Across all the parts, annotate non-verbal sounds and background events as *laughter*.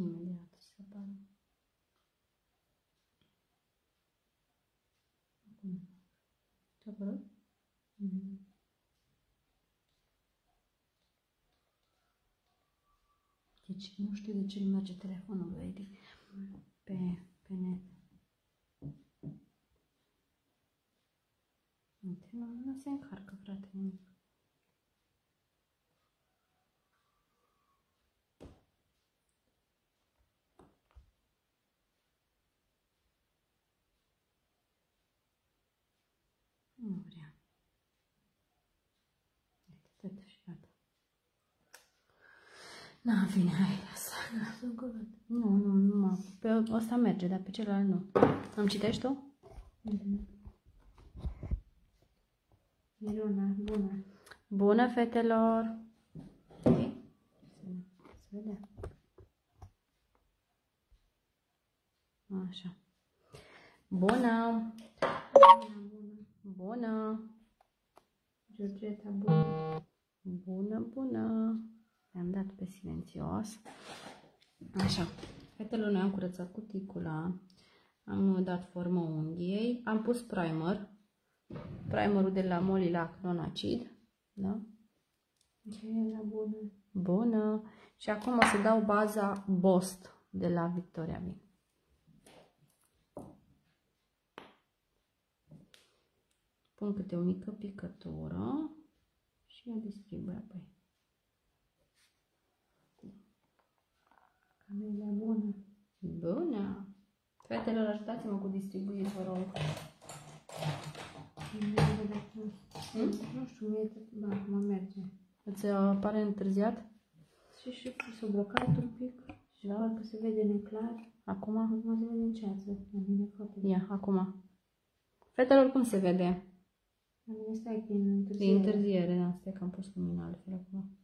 Imediat să apară. Acum. Ce-a apărut? Mhm. Deci nu știu de ce nu merge telefonul lui Edi pe, pe net. Uite, nu, nu se încarcă, frate, nimic. Nu vrea. Uite, tot și gata. Na, bine, hai, lasă. Sunt curat. Nu, nu, nu mă. Pe ăsta merge, dar pe celălalt nu. Îmi citești tu? Mhm. Miruna, bună. Bună, fetelor! Ok? Se vede? Așa. Bună! Bună, bună. Bună! Georgeta, bună. Bună, bună! Le-am dat pe silențios. Așa. Fetelor, noi am curățat cuticula. Am dat formă unghiei. Am pus primer. Primerul de la Molilac non-acid. Da? Mihaela, bună. Bună! Și acum o să dau baza Bost de la Victoria Vin. Pun câte o mică picătură și o distribui apoi. Camelia, bună. Bună! Fetelor, ajutați-mă cu distribuire, vă rog. Camelia, dacă... Hmm? Nu știu, mie tot... Ba, acum merge. Îți uh, pare întârziat? Și și s-a blocat un pic. Și Da. parcă se vede neclar. Acum? Acum se vede în ceață. La mine foarte bine. Ia, acum. Fetelor, cum se vede? La mine stai că e în E întârziere. întârziere, da, stai că am pus lumina altfel acum.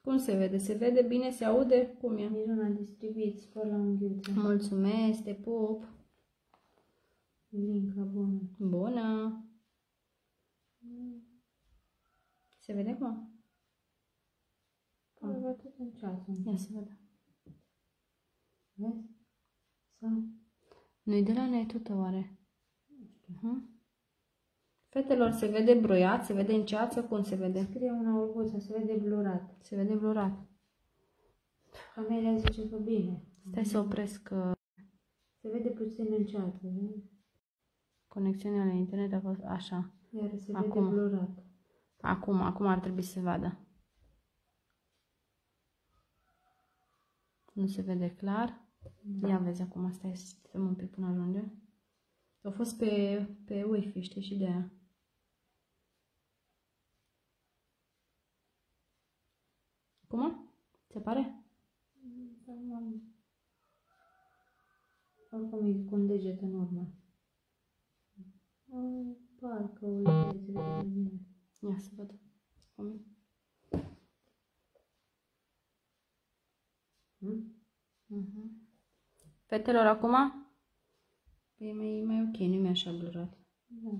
Cum se vede? Se vede bine? Se aude? Cum e? Miruna, distribuit, spor la unghiuță. Mulțumesc, te pup! Linca, bună. Bună! Se vede acum? Parcă tot în ceață. Ia să văd. Vezi? Sau? Nu-i de la netul tău, oare? Uh-huh. Fetelor, se vede broiat? Se vede în ceață? Cum se vede? Scrie una orbuță, se vede blurat. Se vede blurat. Camelia zice că bine. Stai să opresc uh, Se vede puțin în ceață, vezi? conexiunea la internet. A fost așa. Iar se Acum. vede blurat. Acum, acum ar trebui să se vadă. Nu se vede clar. Ia vezi acum, stai să stăm un pic până ajunge. A fost pe, pe Wi-Fi, știi, și de aia. Cum? Se pare? Oricum e cu un deget în urmă. Mm, Parcă uite, se vede mai bine. Ia să văd. Cum? Hmm? Uh-huh. Fetelor, acum? E mai, mai ok, nu mi așa blurat. Da,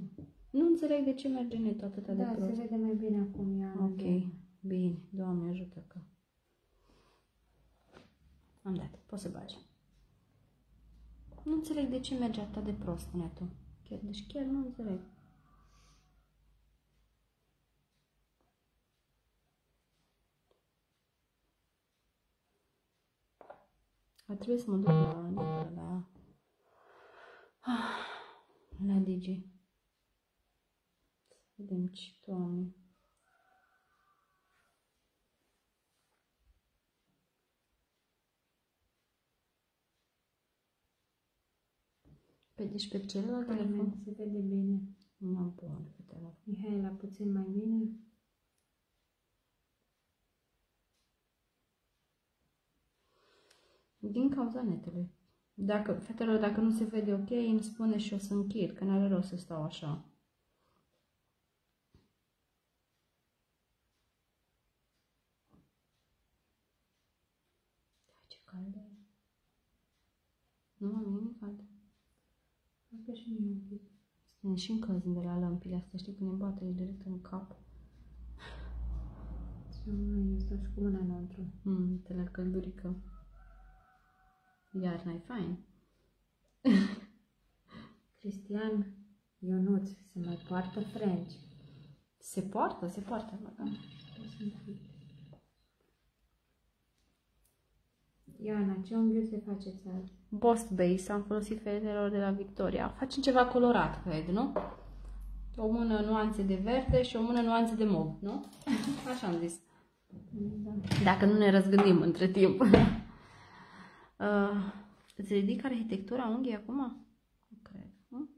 Nu înțeleg de ce merge netul atâta de da se prost. vede mai bine acum, Iana. Ok, da. Bine, Doamne ajută că... Am dat, poți să bagi. Nu înțeleg de ce merge atât de prost netul. Chiar, deci chiar nu înțeleg. A trebuit să mă duc la, la, la, la Digi. Să vedem ce, Doamne. Pe, deci pe celălalt telefon? Telefon se vede bine. Nu, bun, fetelor. Mihaela puțin mai bine. Din cauza netului. Dacă, fetelor, dacă nu se vede ok, îmi spune și o să închid, că n-are rost să stau așa. Hai, ce cald e. Nu, mă, mie nu cald. Parcă și mie un pic. Ne și încălzim de la lămpile astea, știi, când ne bate direct în cap. Nu, eu stau și cu mâna înăuntru. Mm, te la căldurică. Iarna e fain. *laughs* Cristian Ionuț se mai poartă French. Se poartă, se poartă. bă, da. Ioana, ce unghiuțe faceți azi? Bost Base, am folosit fetelor de la Victoria. Facem ceva colorat, cred, nu? O mână nuanțe de verde și o mână nuanțe de mov, nu? *laughs* Așa am zis. Da. Dacă nu ne răzgândim între timp. *laughs* uh, îți ridic arhitectura unghii acum? Nu cred. Nu?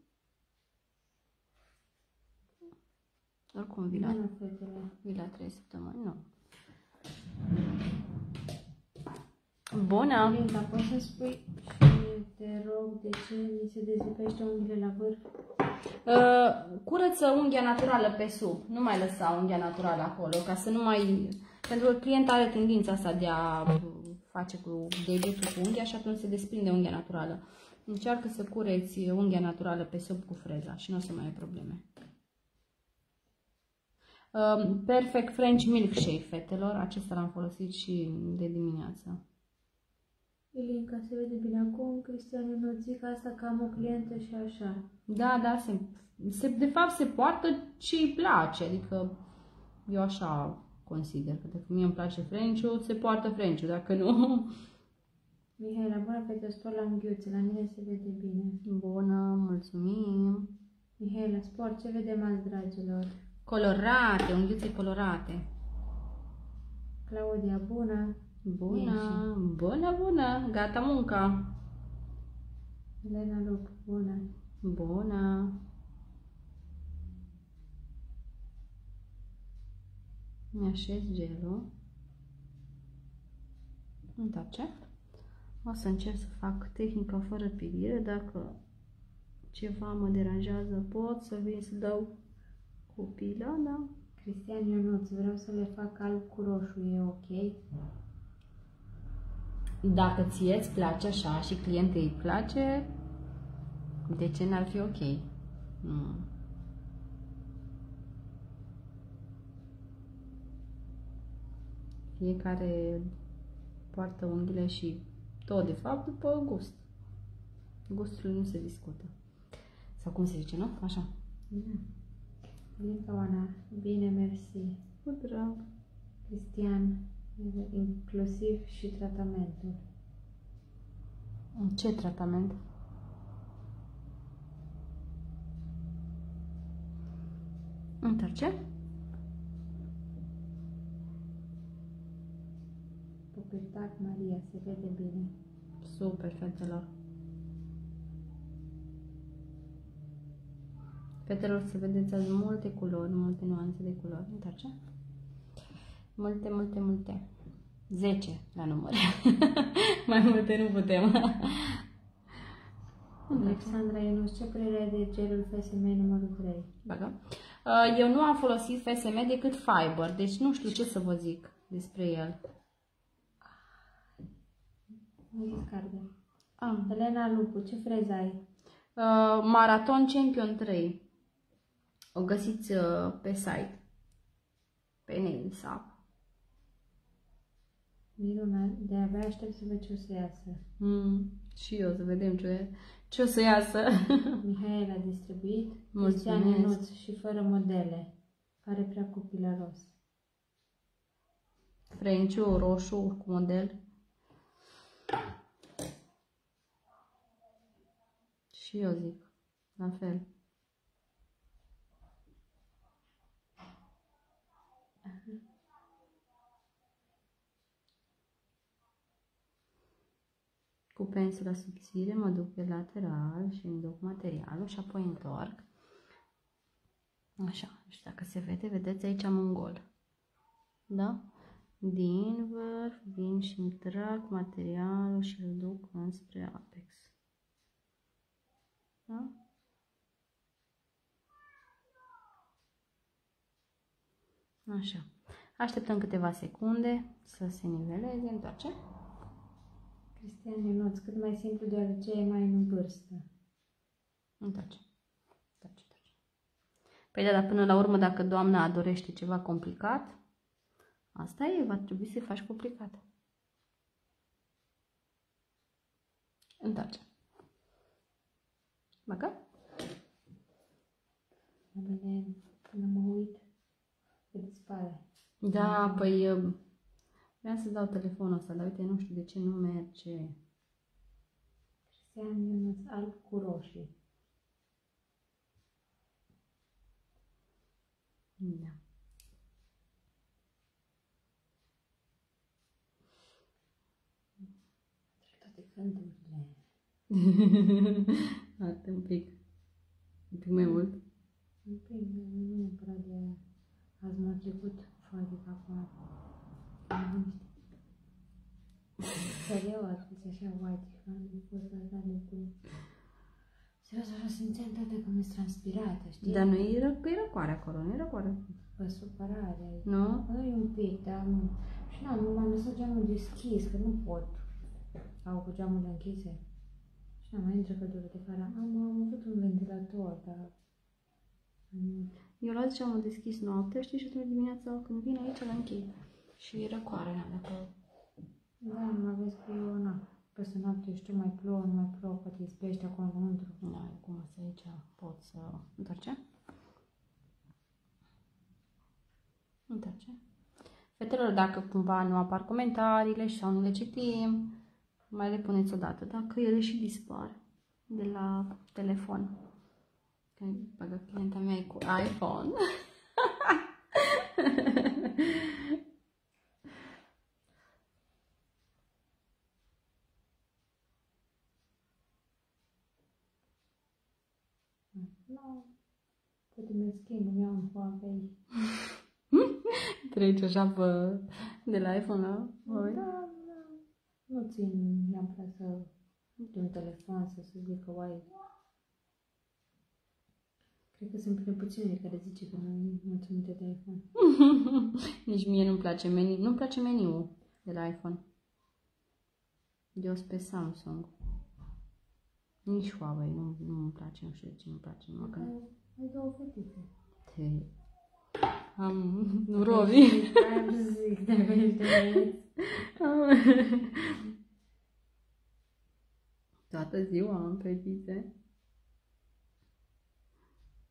Oricum, vii la, Bună, fetele. vii la 3 săptămâni, nu. Bună! Linda, poți să spui și te rog de ce mi se dezlipește unghiile la vârf? Uh, curăță unghia naturală pe sub, nu mai lăsa unghia naturală acolo, ca să nu mai... Pentru că clienta are tendința asta de a face cu degetul cu unghia și atunci se desprinde unghia naturală. Încearcă să cureți unghia naturală pe sub cu freza și nu o să mai ai probleme. Uh, Perfect French Milkshake, fetelor. Acesta l-am folosit și de dimineață. Ilinca, se vede bine acum, Cristian Ionuț, zic asta că am o clientă și așa. Da, da, se, se, de fapt se poartă ce îi place, adică eu așa consider, că dacă mie îmi place Frenciu, se poartă Frenciu, dacă nu, Mihaela, bună fete, spor la unghiuțe, la mine se vede bine. bună, mulțumim. Mihaela, spor, ce vedem azi, dragilor? Colorate, unghiuțe colorate. Claudia, bună. Bună, bună, bună, gata munca. Elena Lup, bună. Bună. Mi-așez gelul. Întoarce. O să încerc să fac tehnica fără pilire. Dacă ceva mă deranjează, pot să vin să dau cu pila, da? Cristian Ionuț, vreau să le fac alb cu roșu, e ok? Dacă ție îți place așa și clientei îi place, de ce n-ar fi ok? Mm. Fiecare poartă unghiile și tot, de fapt, după gust. Gustul nu se discută. Sau cum se zice, nu? Așa. Da. Ilinca Oana, bine, mersi. Cu drag. Cristian, inclusiv și tratamentul. Ce tratament? Întoarce? Pupitac Maria, se vede bine. Super, fetelor. Fetelor, să vedeți azi multe culori, multe nuanțe de culori. Întoarce? Multe, multe, multe. 10 la număr. *laughs* Mai multe nu putem. Alexandra Ionuț, ce părere ai de gelul FSM numărul 3? Bagă. Uh, Eu nu am folosit FSM decât Fiber, deci nu știu ce să vă zic despre el. Nu discardă. Ah. Elena Lupu, ce freză ai? Uh, Marathon Champion 3. O găsiți uh, pe site. Pe Nailsap. Minunat, de-abia aștept să văd ce o să iasă. Mm, și eu să vedem ce, ce o să iasă. *laughs* Mihaela a distribuit, Mulțumesc. Cristian Ionuț și fără modele. Pare prea copilăros. Frenciu, roșu, cu model. Și eu zic, la fel. Cu pensula subțire mă duc pe lateral și îmi duc materialul și apoi întorc. Așa, nu știu dacă se vede, vedeți aici am un gol. Da? Din vârf vin și îmi trag materialul și îl duc înspre apex. Da? Așa. Așteptăm câteva secunde să se niveleze, întoarce. Cristian Ionuț, cât mai simplu deoarece e mai în vârstă. Întoarce. Întoarce, întoarce. Păi da, dar până la urmă, dacă doamna dorește ceva complicat, Asta e, va trebui să-i faci complicat. Întoarce. Bagă? Mai bine până mă uit, că dispare. Da, păi uh, vreau să dau telefonul ăsta, dar uite, nu știu de ce nu merge. Cristian Ionuț alb cu roșii. Da. Trec toate gândurile. *laughs* Arată un pic. Un pic mai mult. Un pic, nu neapărat de azi m-a trecut cu foaie de capul. Serios, a spus așa white, că am fost la de cu... Serios, așa simțeam toată că mi-s transpirată, știi? Dar nu era, că era coare acolo, nu era coare. Pe supărare. Nu? Nu e un pic, dar nu. Și nu, nu m-am lăsat geamul deschis, că nu pot. Au cu geamurile închise. Și nu, mai intră căldură de afară. Am, am avut un ventilator, dar... Nu. Eu las geamul deschis noaptea, știi, și atunci dimineața când vin aici la închid. Și era coare, na, dacă... Da, mă vezi că eu, na, peste noapte știu, mai plouă, nu mai plouă, poate izbește acolo înăuntru. Da, cum să aici pot să... Întoarce? Întoarce. Fetelor, dacă cumva nu apar comentariile și sau nu le citim, mai le puneți odată. Dacă ele și dispar de la telefon. Că bagă clienta mea e cu iPhone. *laughs* poate mi schimb, îmi iau un Huawei. *laughs* Treci așa pe, de la iPhone la Da, Huawei. da. Nu țin neapărat să de un telefon să se zică, uai, Cred că sunt prea puține care zice că nu e mulțumită de iPhone. *laughs* Nici mie nu-mi place meniu. Nu-mi place meniul de la iPhone. Eu sunt pe Samsung. Nici Huawei, nu, nu îmi place, nu știu de ce nu-mi place. Numai că Ai ai două fetițe. te... Am norovi. Am să zic, dacă ești de Toată ziua am fetițe.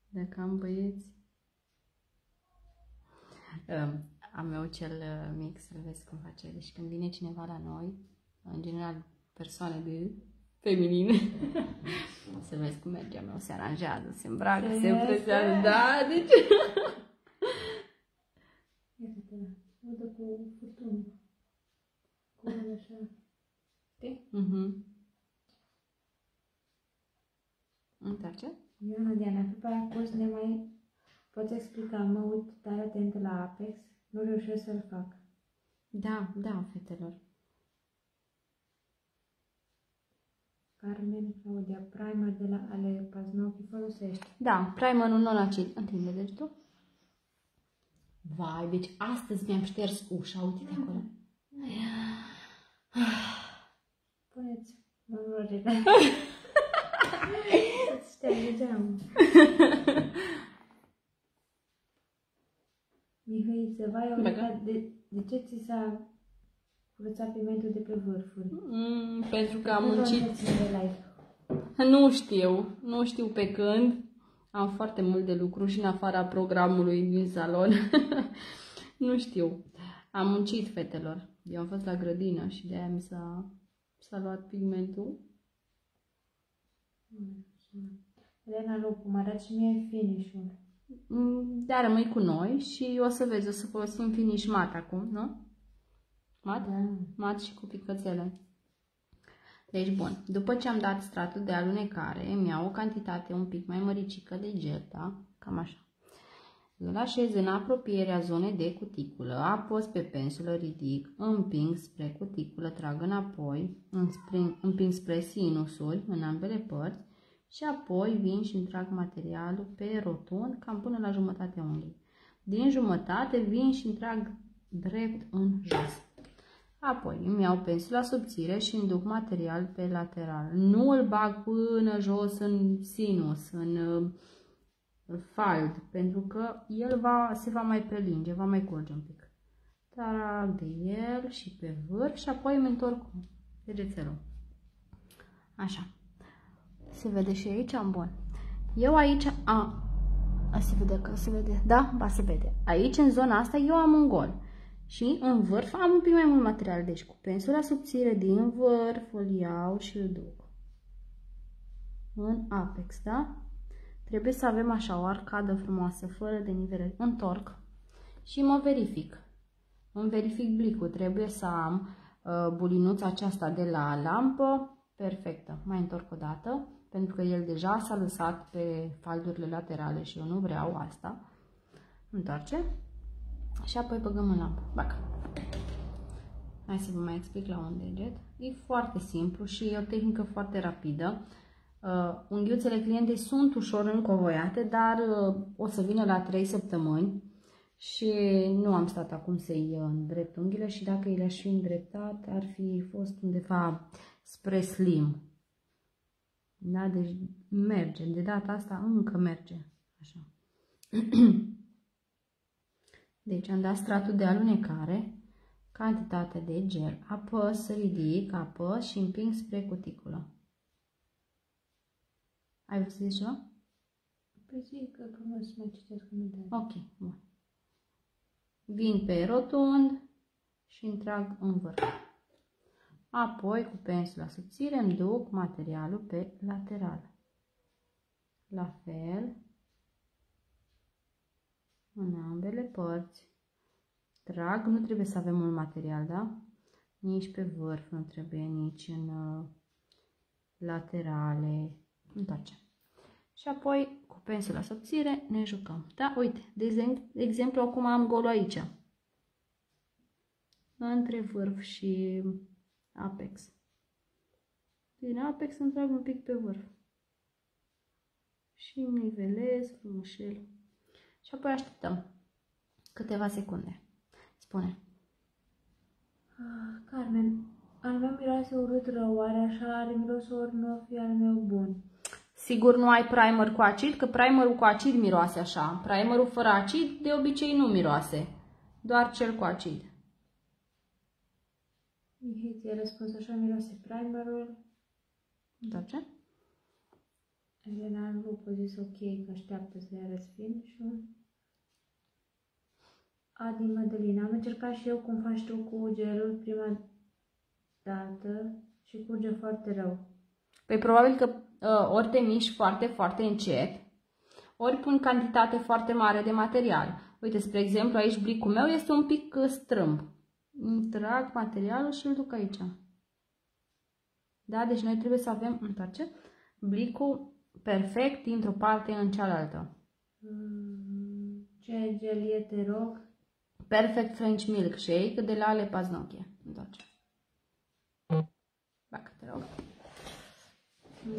Dacă am băieți. Um, am eu cel uh, mic să-l vezi cum face. Deci când vine cineva la noi, în general persoane de feminine, *laughs* să vezi cum merge meu, se aranjează, se îmbracă, se Este? îmbrățează. Da, deci... *laughs* Iată-te la. Udă cu furtună. Cu mâna așa. Știi? Mhm. Întoarce? Ioana Diana, după aia poți să ne mai... Poți explica, mă uit tare atent la Apex, nu reușesc să-l fac. Da, da, fetelor. Carmen Claudia, primer de la ale Paznochi folosești. Da, primerul non-acid. Întinde degetul. Vai, deci astăzi mi-am șters ușa, uite-te acolo. Puneți mărurile. Să-ți șterge geamul. *laughs* Mihăiță, vai, au Băga. uitat de, de ce ți s-a curățat pigmentul de pe vârfuri? Mm, pentru că am Nu muncit. vreau să țin de live. Nu știu, nu știu pe când. Am foarte mult de lucru și în afara programului din salon. *laughs* nu știu. Am muncit, fetelor. Eu am fost la grădină și de-aia mi s-a, s-a luat pigmentul. Elena Lupu, mă arăt și mie finish-ul. Mm, Dar rămâi cu noi și o să vezi, o să folosim finish mat acum, nu? Mat? Da. mat și cu picățele. Deci, bun, după ce am dat stratul de alunecare, îmi iau o cantitate un pic mai măricică de gel, da? Cam așa. Îl așez în apropierea zonei de cuticulă, apăs pe pensulă, ridic, împing spre cuticulă, trag înapoi, împing, împing spre sinusuri în ambele părți și apoi vin și îmi trag materialul pe rotund cam până la jumătatea unghiei. Din jumătate vin și îmi trag drept în jos. Apoi îmi iau pensula subțire și îmi duc material pe lateral. Nu îl bag până jos în sinus, în uh, fald, pentru că el va, se va mai prelinge, va mai curge un pic. trag de el și pe vârf și apoi îmi întorc cu degețelul. Așa. Se vede și aici? Bun. Eu aici... A, a se vede că se vede. Da? Ba se vede. Aici, în zona asta, eu am un gol. Și în vârf am un pic mai mult material. Deci cu pensula subțire din vârf îl iau și îl duc. În apex, da? Trebuie să avem așa o arcadă frumoasă, fără de nivele. Întorc și mă verific. Îmi verific blicul. Trebuie să am uh, bulinuța aceasta de la lampă perfectă. Mai întorc o dată, pentru că el deja s-a lăsat pe faldurile laterale și eu nu vreau asta. Întoarce și apoi băgăm în lampă. Bac. Hai să vă mai explic la un deget. E foarte simplu și e o tehnică foarte rapidă. Uh, unghiuțele clientei sunt ușor încovoiate, dar uh, o să vină la 3 săptămâni și nu am stat acum să-i îndrept unghiile și dacă le-aș fi îndreptat ar fi fost undeva spre slim. Da? Deci merge. De data asta încă merge. Așa. *clears throat* Deci am dat stratul de alunecare, cantitate de gel, apăs, ridic, apăs și împing spre cuticulă. Ai vrut să zici ceva? Păi zic că nu să mai citesc comentarii. Ok, bun. Vin pe rotund și întrag în vârf. Apoi, cu pensula subțire, îmi duc materialul pe lateral. La fel, în ambele părți. Trag, nu trebuie să avem mult material, da? Nici pe vârf nu trebuie, nici în uh, laterale. Întoarcem. Și apoi, cu pensula subțire, ne jucăm. Da? Uite, de exemplu, acum am golul aici. Între vârf și apex. Din apex îmi trag un pic pe vârf. Și nivelez frumușel. Și apoi așteptăm câteva secunde. Spune. Ah, Carmen, al meu miroase urât rău, oare așa are mirosul ori nu fi al meu bun? Sigur nu ai primer cu acid, că primerul cu acid miroase așa. Primerul fără acid de obicei nu miroase, doar cel cu acid. Mihai ți-a răspuns așa miroase primerul. Da ce? Elena Lupu zis ok, că așteaptă să ia răsfin Adi Madalina, am încercat și eu cum faci tu cu gelul prima dată și curge foarte rău. Păi probabil că uh, ori te miști foarte, foarte încet, ori pun cantitate foarte mare de material. Uite, spre exemplu, aici blicul meu este un pic uh, strâmb. Îmi trag materialul și îl duc aici. Da? Deci noi trebuie să avem, întoarce, blicul perfect dintr-o parte în cealaltă. Mm, ce gel e, te rog? Perfect French Milkshake de la Ale Paznochie. Întoarce. Bac, te rog.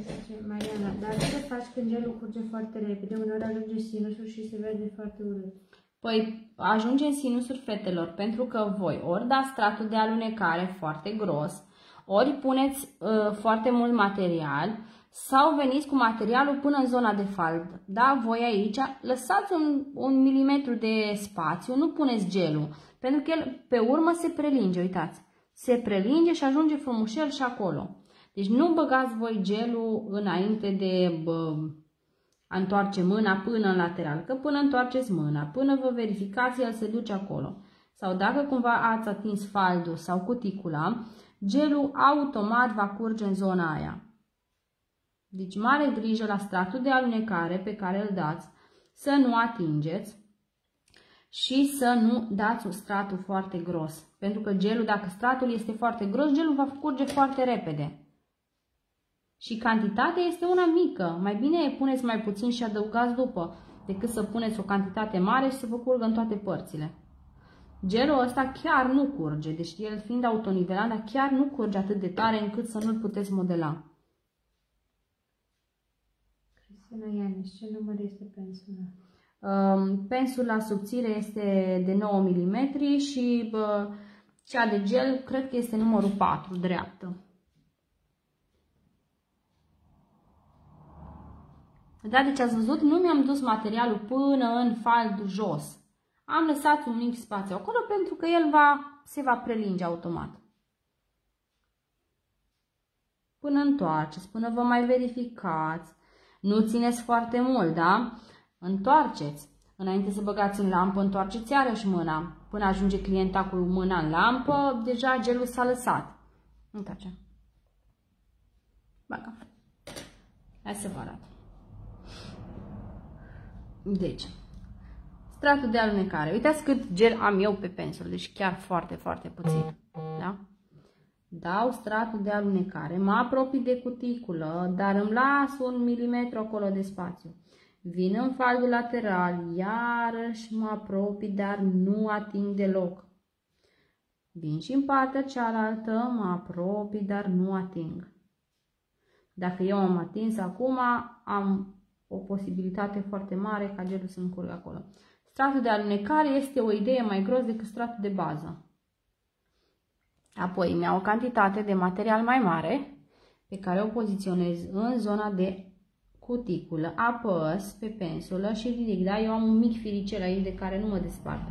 Zice Mariana, dar ce faci când gelul curge foarte repede? Uneori ajunge sinusul și se vede foarte urât. Păi ajunge în sinusuri fetelor pentru că voi ori dați stratul de alunecare foarte gros, ori puneți uh, foarte mult material sau veniți cu materialul până în zona de fald. Da, voi aici lăsați un, un milimetru de spațiu, nu puneți gelul, pentru că el pe urmă se prelinge, uitați. Se prelinge și ajunge frumușel și acolo. Deci nu băgați voi gelul înainte de bă, a întoarce mâna până în lateral, că până întoarceți mâna, până vă verificați, el se duce acolo. Sau dacă cumva ați atins faldul sau cuticula, gelul automat va curge în zona aia. Deci mare grijă la stratul de alunecare pe care îl dați, să nu atingeți și să nu dați un stratul foarte gros. Pentru că gelul, dacă stratul este foarte gros, gelul va curge foarte repede. Și cantitatea este una mică. Mai bine puneți mai puțin și adăugați după, decât să puneți o cantitate mare și să vă curgă în toate părțile. Gelul ăsta chiar nu curge, deci el fiind autonivelat, dar chiar nu curge atât de tare încât să nu-l puteți modela. Cristina Ianis, ce număr este pensula? Um, pensula subțire este de 9 mm și uh, cea de gel cred că este numărul 4, dreaptă. Da, deci ați văzut, nu mi-am dus materialul până în fald jos. am lăsat un mic spațiu acolo pentru că el va, se va prelinge automat. Până întoarceți, până vă mai verificați. Nu țineți foarte mult, da? Întoarceți. Înainte să băgați în lampă, întoarceți iarăși mâna. Până ajunge clienta cu mâna în lampă, deja gelul s-a lăsat. Întoarce. Bagă. Hai să vă arăt. Deci, stratul de alunecare. Uitați cât gel am eu pe pensul, deci chiar foarte, foarte puțin. Da? Dau stratul de alunecare, mă apropii de cuticulă, dar îmi las un milimetru acolo de spațiu. Vin în faldul lateral, iarăși mă apropii, dar nu ating deloc. Vin și în partea cealaltă, mă apropii, dar nu ating. Dacă eu am atins acum, am o posibilitate foarte mare ca gelul să încurgă acolo. Stratul de alunecare este o idee mai gros decât stratul de bază. Apoi mi-au o cantitate de material mai mare pe care o poziționez în zona de cuticulă, apăs pe pensulă și ridic, da? Eu am un mic firicel aici de care nu mă despart.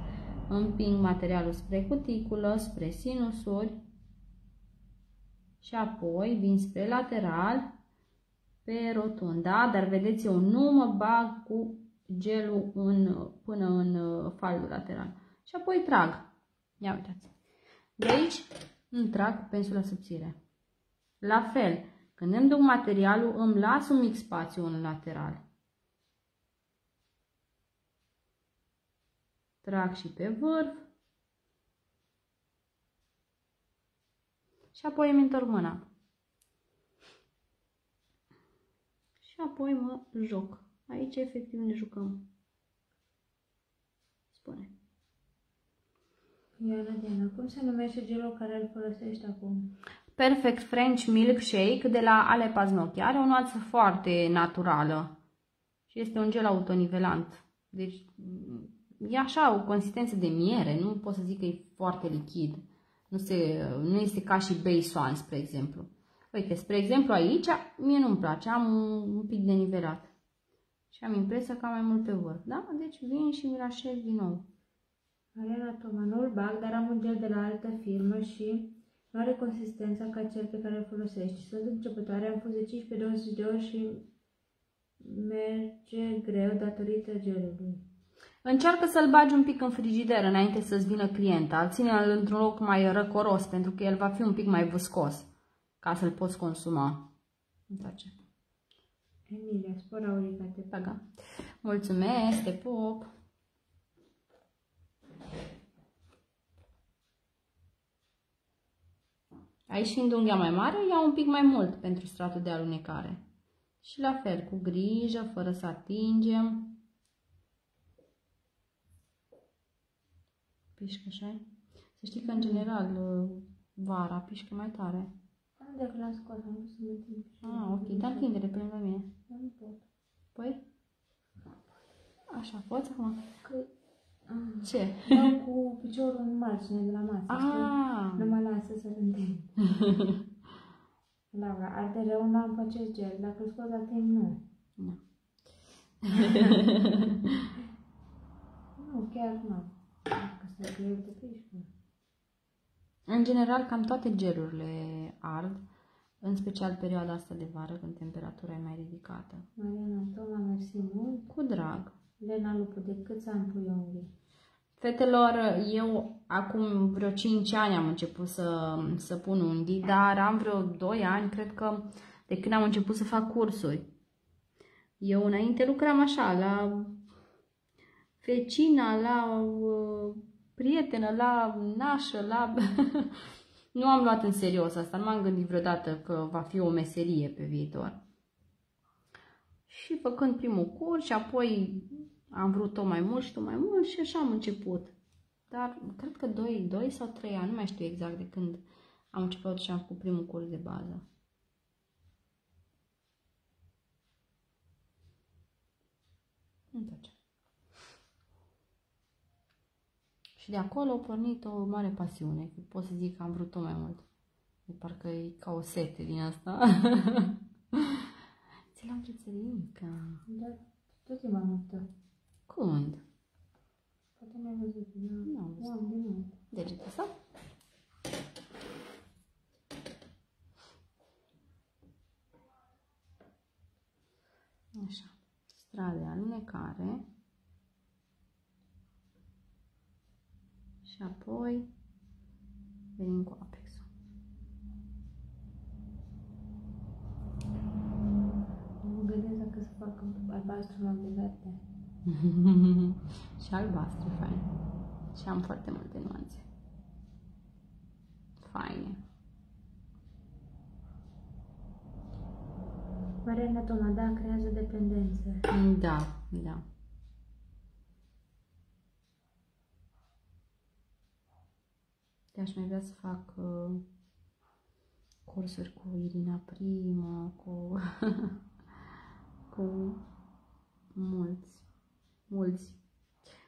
Împing materialul spre cuticulă, spre sinusuri și apoi vin spre lateral pe rotund, da? Dar vedeți, eu nu mă bag cu gelul în, până în uh, faldul lateral. Și apoi trag. Ia uitați. De aici îmi trag cu pensula subțire. La fel, când îmi duc materialul, îmi las un mic spațiu în lateral. Trag și pe vârf. Și apoi îmi întorc mâna. Și apoi mă joc. Aici efectiv ne jucăm. Spune. Iana Diana, cum se numește gelul care îl folosești acum? Perfect French Milkshake de la Ale Paznochi. Are o nuanță foarte naturală și este un gel autonivelant. Deci e așa o consistență de miere, nu pot să zic că e foarte lichid. Nu, se, nu este ca și Bay Swan, spre exemplu. Uite, spre exemplu aici, mie nu-mi place, am un, un pic de nivelat. Și am impresia că am mai mult pe vârf, da? Deci vin și mi-l așez din nou. Mariana Toma, nu-l bag, dar am un gel de la altă firmă și nu are consistența ca cel pe care îl folosești. Sunt începătoare, am pus de 15-20 de ori și merge greu datorită gelului. Încearcă să-l bagi un pic în frigider înainte să-ți vină clienta. Ține-l într-un loc mai răcoros pentru că el va fi un pic mai viscos ca să-l poți consuma. Întoarce. Emilia, spor aurica, te paga. Mulțumesc, te pup! Aici fiind unghia mai mare, iau un pic mai mult pentru stratul de alunecare. Și la fel, cu grijă, fără să atingem. Pișcă așa Să știi că, în general, vara pișcă mai tare. Am de l-am scos, am vrut să mă timp. Ah, ok, dar întinde-le până la mine. Nu pot. Păi? Așa, poți acum? Că ce? Dau cu piciorul în margine de la masă, ah. Nu mă lasă să-l întind. *laughs* Laura, arde rău, nu am pe acest gel. Dacă îl scos la timp, nu. Nu. *laughs* nu, chiar nu. Dacă să greu de pișcă. În general, cam toate gelurile ard, în special perioada asta de vară, când temperatura e mai ridicată. Mariana, Toma, mersi mult. Cu drag. Lena Lupu, de câți ani pui unghii? Fetelor, eu acum vreo 5 ani am început să, să pun unghii, dar am vreo 2 ani, cred că, de când am început să fac cursuri. Eu înainte lucram așa, la vecina, la uh, prietenă, la nașă, la... *laughs* nu am luat în serios asta, nu m-am gândit vreodată că va fi o meserie pe viitor. Și făcând primul curs și apoi am vrut tot mai mult și tot mai mult și așa am început. Dar cred că 2, 2 sau 3 ani, nu mai știu exact de când am început și am făcut primul curs de bază. Întoarce. Și de acolo a pornit o mare pasiune. Pot să zic că am vrut tot mai mult. De parcă e ca o sete din asta. *laughs* Ți l-am prețărinca. Da, tot e mai multă. Când? poate mai văzut. Nu am Nu văzut. am de mult. Degetul ăsta. Așa. Strade alunecare. Și apoi venim cu apexul. Mă gândesc dacă să fac albastru în loc de verde. *laughs* și albastru, fain. Și am foarte multe nuanțe. Faine. Mariana Toma, da, creează dependență. Da, da. De aș mai vrea să fac uh, cursuri cu Irina Primă, cu, *laughs* cu mulți, mulți.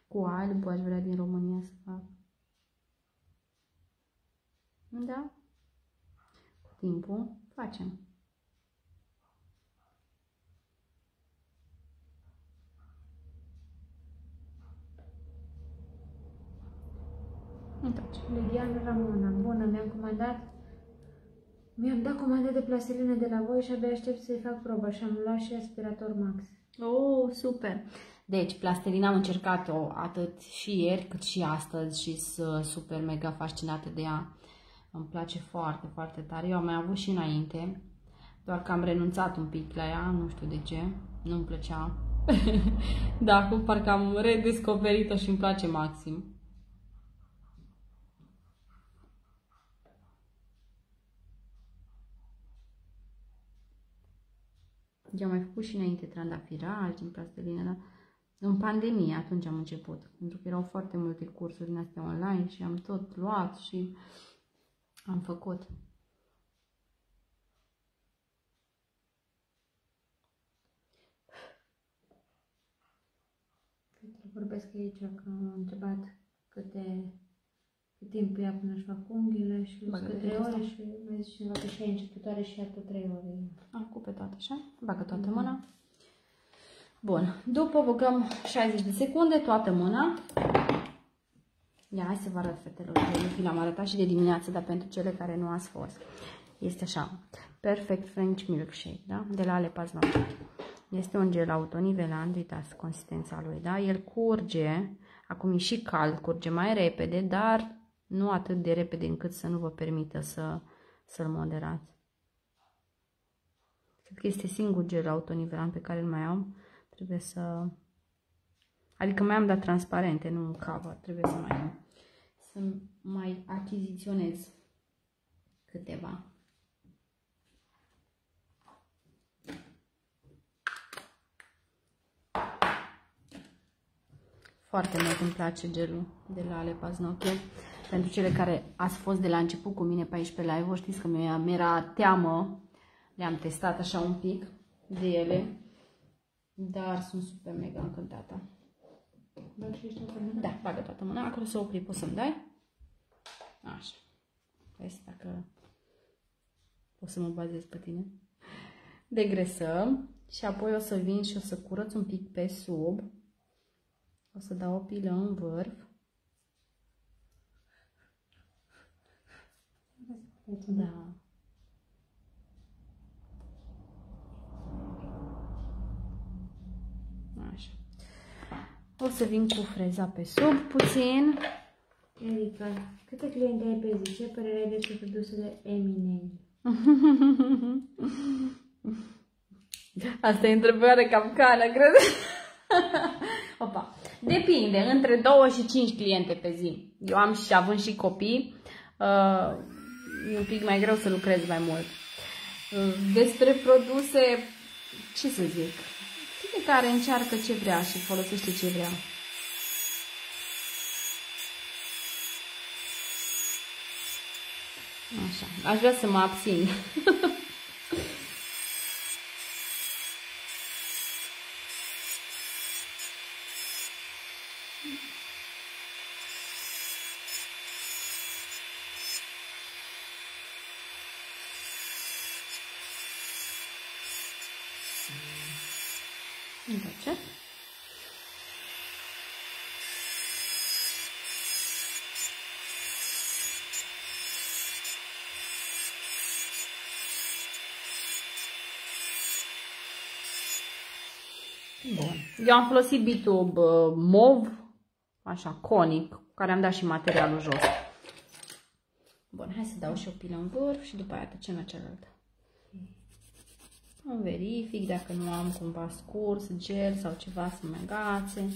Cu Albu aș vrea din România să fac. Da? Cu timpul facem. Întoarce. Lidiana Ramona, bună, mi-am comandat mi-am dat comandă de plaselină de la voi și abia aștept să-i fac probă și am luat și aspirator Max. Oh, super! Deci, plastelina am încercat-o atât și ieri cât și astăzi și sunt super mega fascinată de ea. Îmi place foarte, foarte tare. Eu am mai avut și înainte, doar că am renunțat un pic la ea, nu știu de ce, nu-mi plăcea. *laughs* da, acum parcă am redescoperit-o și îmi place maxim. Eu am mai făcut și înainte trandafiraj din plastelină, dar în pandemie atunci am început, pentru că erau foarte multe cursuri din astea online și am tot luat și am făcut. Petru, vorbesc aici că am întrebat câte, cât timp ia până își fac unghiile și Bagă câte degetul ore ăsta. și mai zice cineva că și ea e începătoare și iată trei ore. Am pe toate așa, bagă toată mâna. Bun, după băgăm 60 de secunde toată mâna. Ia, hai să vă arăt, fetelor, că eu vi l-am arătat și de dimineață, dar pentru cele care nu ați fost. Este așa, Perfect French Milkshake, da? De la Ale Paznon. Este un gel autonivelant, uitați consistența lui, da? El curge, acum e și cald, curge mai repede, dar nu atât de repede încât să nu vă permită să, să-l moderați. Cred că este singur gel autonivelant pe care îl mai am. Trebuie să... Adică mai am dat transparente, nu în cover. Trebuie să mai, să mai achiziționez câteva. Foarte mult îmi place gelul de la Ale Paznoche. Pentru cele care ați fost de la început cu mine pe aici pe live, știți că mi-era teamă. Le-am testat așa un pic de ele. Dar sunt super mega încântată. Bag și ăștia pe mână? Da, bagă toată mâna. Acolo să opri, poți să-mi dai? Așa. Vezi dacă pot să mă bazez pe tine. Degresăm și apoi o să vin și o să curăț un pic pe sub. O să dau o pilă în vârf. Da. Așa. O să vin cu freza pe sub puțin. Erica, câte cliente ai pe zi? Ce părere ai despre produsele Eminem? Asta e întrebare capcană, cred. Opa. Depinde, între 2 și 5 cliente pe zi. Eu am și având și copii, uh, e un pic mai greu să lucrez mai mult. Uh, despre produse, ce să zic, fiecare încearcă ce vrea și folosește ce vrea. Așa, aș vrea să mă abțin. *laughs* întoarce. Bun. Eu am folosit bitub uh, mov, așa, conic, cu care am dat și materialul jos. Bun, hai să dau și o pilă în vârf și după aia trecem la cealaltă. Îmi verific dacă nu am cumva scurs, gel sau ceva să mă agațe.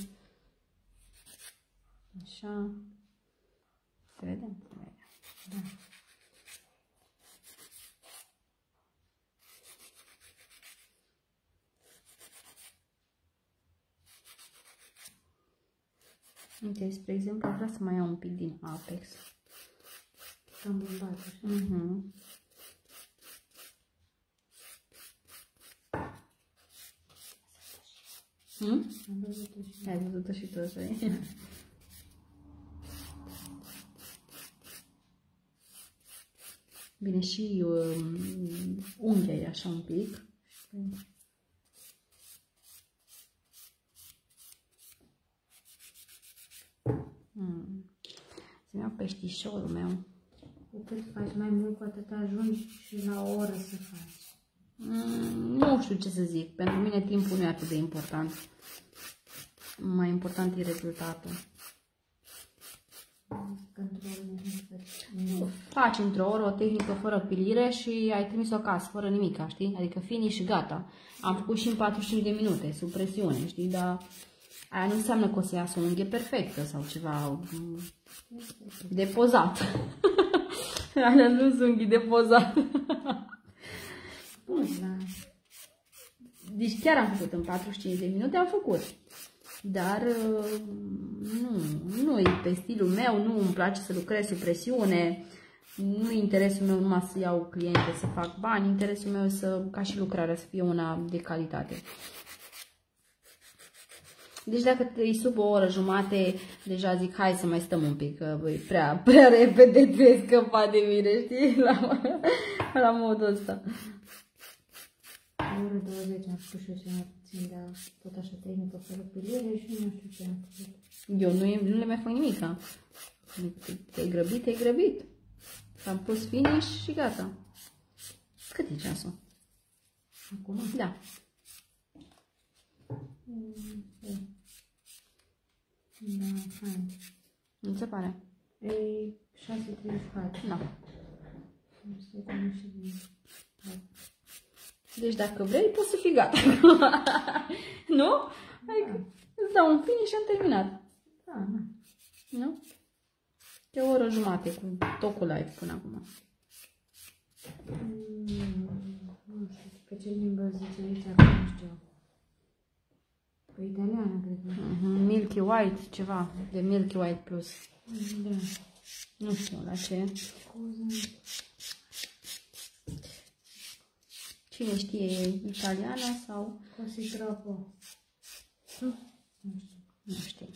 Așa. Să vedem. Da. Uite, spre exemplu, vreau să mai iau un pic din Apex. Am bombat așa. Mhm. Ai văzut-o și tu așa Bine, și um, unghia e așa un pic. Hmm. Să-mi iau peștișorul meu. Cu cât faci mai mult, cu atât ajungi și la o oră să faci. Mm, nu știu ce să zic. Pentru mine timpul nu e atât de important. Mai important e rezultatul. Controlul nu Faci într-o oră o tehnică fără pilire și ai trimis-o acasă, fără nimic, știi? Adică finish și gata. Am făcut și în 45 de minute, sub presiune, știi? Dar aia nu înseamnă că o să iasă o unghie perfectă sau ceva mm, depozat. *laughs* Alea nu sunt unghii depozat. *laughs* Bun, da. Deci chiar am făcut în 45 de minute, am făcut. Dar uh, nu, nu e pe stilul meu, nu îmi place să lucrez sub presiune, nu e interesul meu numai să iau cliente, să fac bani, interesul meu e să, ca și lucrarea să fie una de calitate. Deci dacă e sub o oră jumate, deja zic hai să mai stăm un pic, că băi, prea, prea repede te scăpa de mine, știi? *laughs* La, la modul ăsta. La oră 20 am făcut și eu ceva puțin, dar tot așa tehnică fără pilire și nu știu ce am făcut. Eu nu, nu le mai fac nimic. Te-ai grăbit, te-ai grăbit. Am pus finish și gata. Cât e ceasul? Acum? Da. Mm, e. Da, fain. Nu se pare? E 6.34. Da. Nu știu cum și din... Deci dacă vrei, poți să fii gata. *laughs* nu? Adică îți dau un finish și am terminat. Da, da. Nu? E o oră jumate cu tocul live până acum. Mm, Nu știu, pe ce limbă zice aici, că nu știu. Pe italiană, cred că. Mhm, Milky White, ceva de Milky White Plus. Da. Nu știu la ce. Scuze. Cine știe, e italiană sau... Cosi troppo. Nu știu. Nu știu.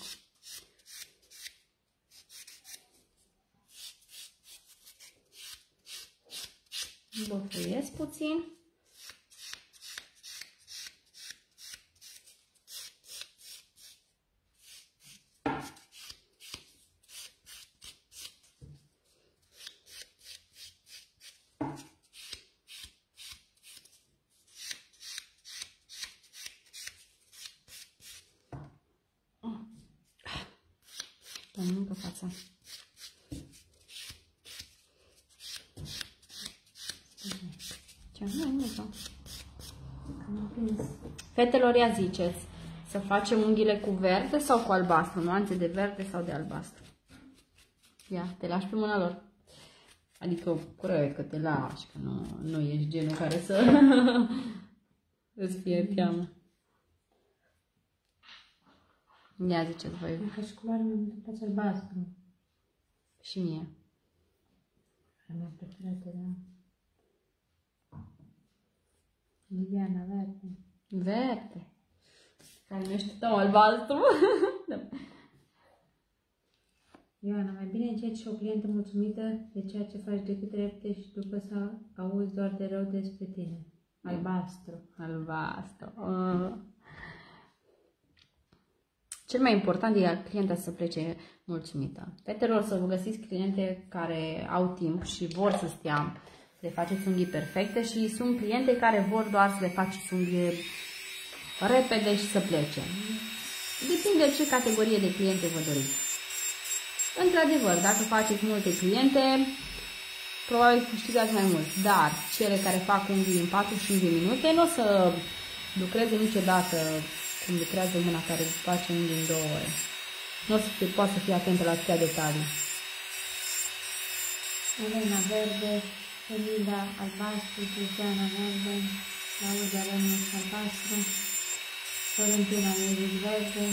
Băfuiesc puțin. Domnul pe față. Ce? Nu, nu, nu. Am prins. Fetelor, ia ziceți, să facem unghiile cu verde sau cu albastru? Nuanțe de verde sau de albastru? Ia, te lași pe mâna lor. Adică, cred că te lași, că nu, nu ești genul care să *laughs* îți fie teamă. Ia ziceți voi Ca și culoare mi îmi place albastru. și mie. Care mea preferată, da. Liliana, verde. Verde. Care nu ești tău albastru. *laughs* Da. Ioana, mai bine încerci și o clientă mulțumită de ceea ce faci decât repede și după să auzi doar de rău despre tine. Albastru. Albastru. Uh. Cel mai important e ca clienta să plece mulțumită. Fetelor, să vă găsiți cliente care au timp și vor să stea, să le faceți unghii perfecte și sunt cliente care vor doar să le faceți unghii repede și să plece. Depinde de ce categorie de cliente vă doriți. Într-adevăr, dacă faceți multe cliente, probabil câștigați mai mult, dar cele care fac unghii în 45 de minute nu o să lucreze niciodată cum lucrează mâna care face unghii în două ore. Nu o să fie, poate să fie atentă la atâtea detalii. Elena verde, Elida albastru, Cristiana verde, Lauda Remus albastru, Florentina Music verde.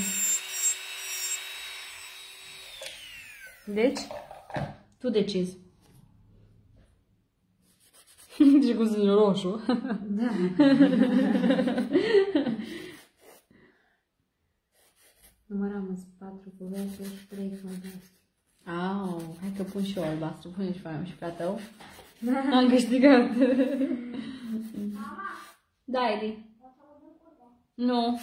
Deci, tu decizi. *laughs* Deci cum sunt roșu. *laughs* Da. *laughs* Număram 4 cu verde și 3 cu albastru. Au, hai că pun și eu albastru, pune și pe și pe a tău. Da. Am câștigat. Da, Eli. Nu.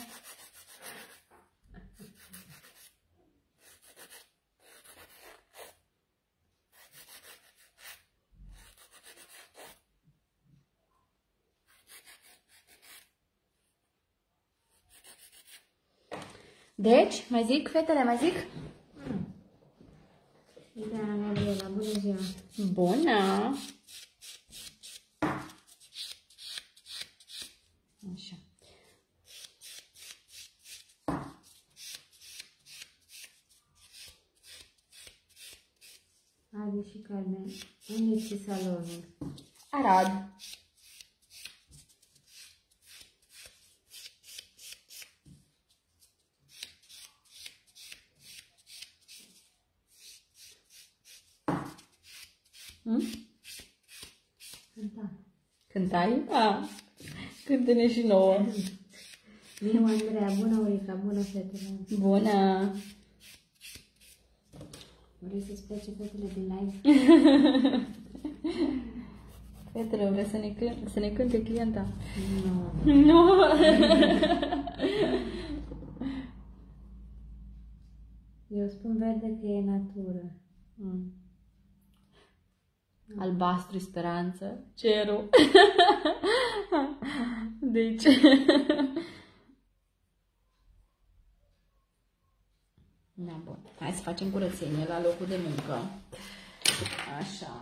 Deci, mai zic, fetele, mai zic? Ileana Gabriela, bună ziua! Bună! Așa. Adi și Carmen, unde ți salonul? Arad. Hmm? Cânta. Cântai? A, cântă-ne și nouă. Miu Andreea, bună Urica, bună fetele! Bună! Vrei să-ți plece fetele din live? *laughs* Fetele, vrei să ne, cânt, să ne cânte clienta? Nu. Nu! *laughs* Eu spun verde că e natură. Mm. Albastru speranță, cerul. *laughs* Deci... Da, bun. Hai să facem curățenie la locul de muncă. Așa.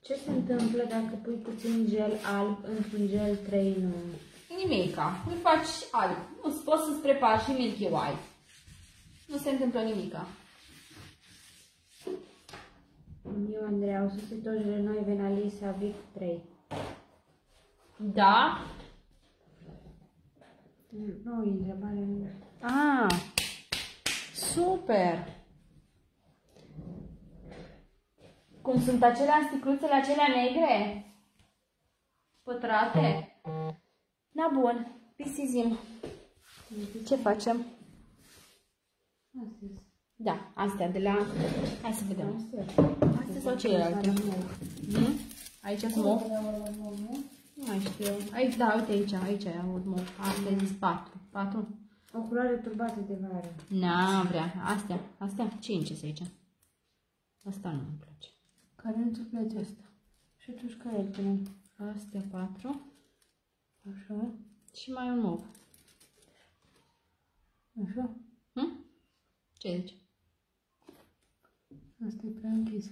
Ce se întâmplă dacă pui puțin gel alb într-un gel 3 în 1? Nimica. Îl faci alb. Nu poți să-ți prepari și Milky White. Nu se întâmplă nimica. Eu, Andreea, au sosit tojele noi Venalisa Vic 3. Da? Nu, e întrebare nu. Ah, Super! Cum sunt acelea sticluțele acelea negre? Pătrate? Na bun, pisizim. Ce facem? Astăzi. Da, astea de la... Hai să vedem. Astea, sau celelalte? Hmm? Aici sunt mou? Nu mai știu. Aici, da, uite aici, aici am mou. Aici 4. 4? Oculare turbată de vară. Na, vrea. Astea, astea, cinci, să zicem. Asta nu îmi place. Care nu-ți place asta? Și atunci care e primul? Astea 4. Așa. Și mai un mov. Așa? Hm? Ce zici? Asta e prea închis.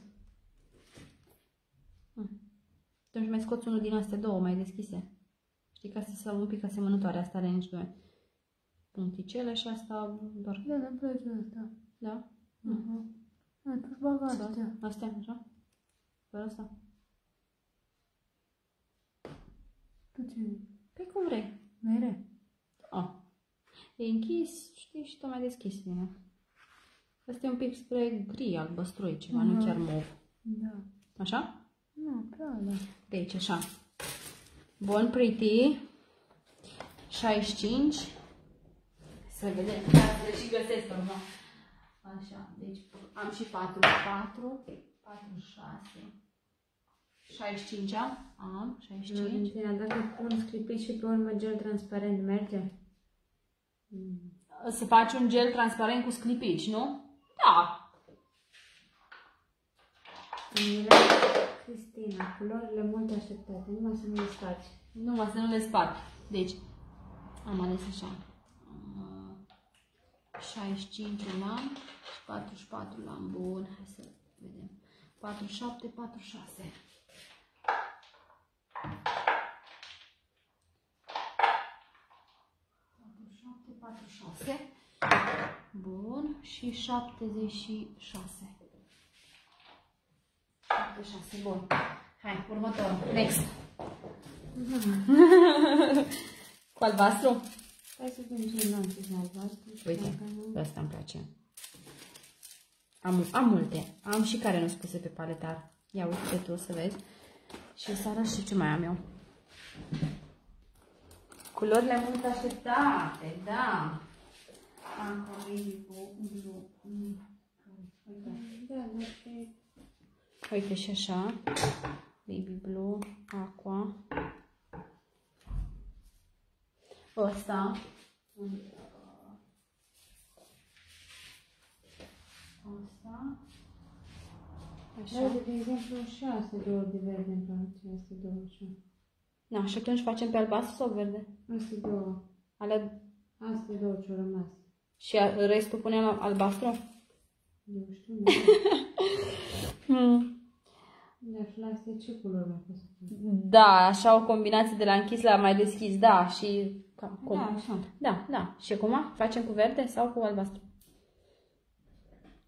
Hm. Atunci mai scoți unul din astea două mai deschise. Știi, ca să se un pic asemănătoare, asta are nici doi puncticele și asta doar... Da, îmi place asta. Da? Uh-huh. Atunci bag astea. Astea, așa? Fără asta. Tu ce zici? Pe cum vrei. Mere? Oh. E închis, știi, și tot mai deschis bine. Asta e un pic spre gri, albăstrui ceva, nu Mhm. chiar mov. Da. Așa? Nu, prea da. Deci, așa. Bon Pretty. 65. Să vedem. Ca să le și găsesc urmă. Așa, deci am și 4, 4, 4, 6. 65 am, am 65. Florentina, dacă pun scripit și pe urmă gel transparent, merge? Să faci un gel transparent cu sclipici, nu? Da. Emilia Cristina, culorile mult așteptate, numai să nu le faci. Numai să nu le sparg. Deci, Am ales așa. Uh, 65 l-am și 44 l-am. Bun, hai să vedem. 47, 46. Bun. Și 76. 76. Bun. Hai, următorul. Next. *laughs* Cu albastru? Hai să vedem ce nu de albastru. Uite, asta îmi place. Am, am multe. Am și care nu sunt puse pe paletar. Ia uite tu să vezi. Și să arăt și ce mai am eu. Culorile mult așteptate, da. Am baby blue. Uite. Da, dar pe... Uite și așa. Baby blue, aqua. Ăsta. Ăsta. Așa. Verde, de exemplu, și astea două de verde în place, astea două așa. Da, și atunci facem pe albastru sau verde? Astea două. Ale... Astea două ce-au rămas. Și a- restul punem albastru? Eu știu, nu. *laughs* Hmm. Dar și la astea ce culori mai fost? Da, așa o combinație de la închis la mai deschis, da, și... Cam, cum? Da, așa. Da, da. Și acum facem cu verde sau cu albastru?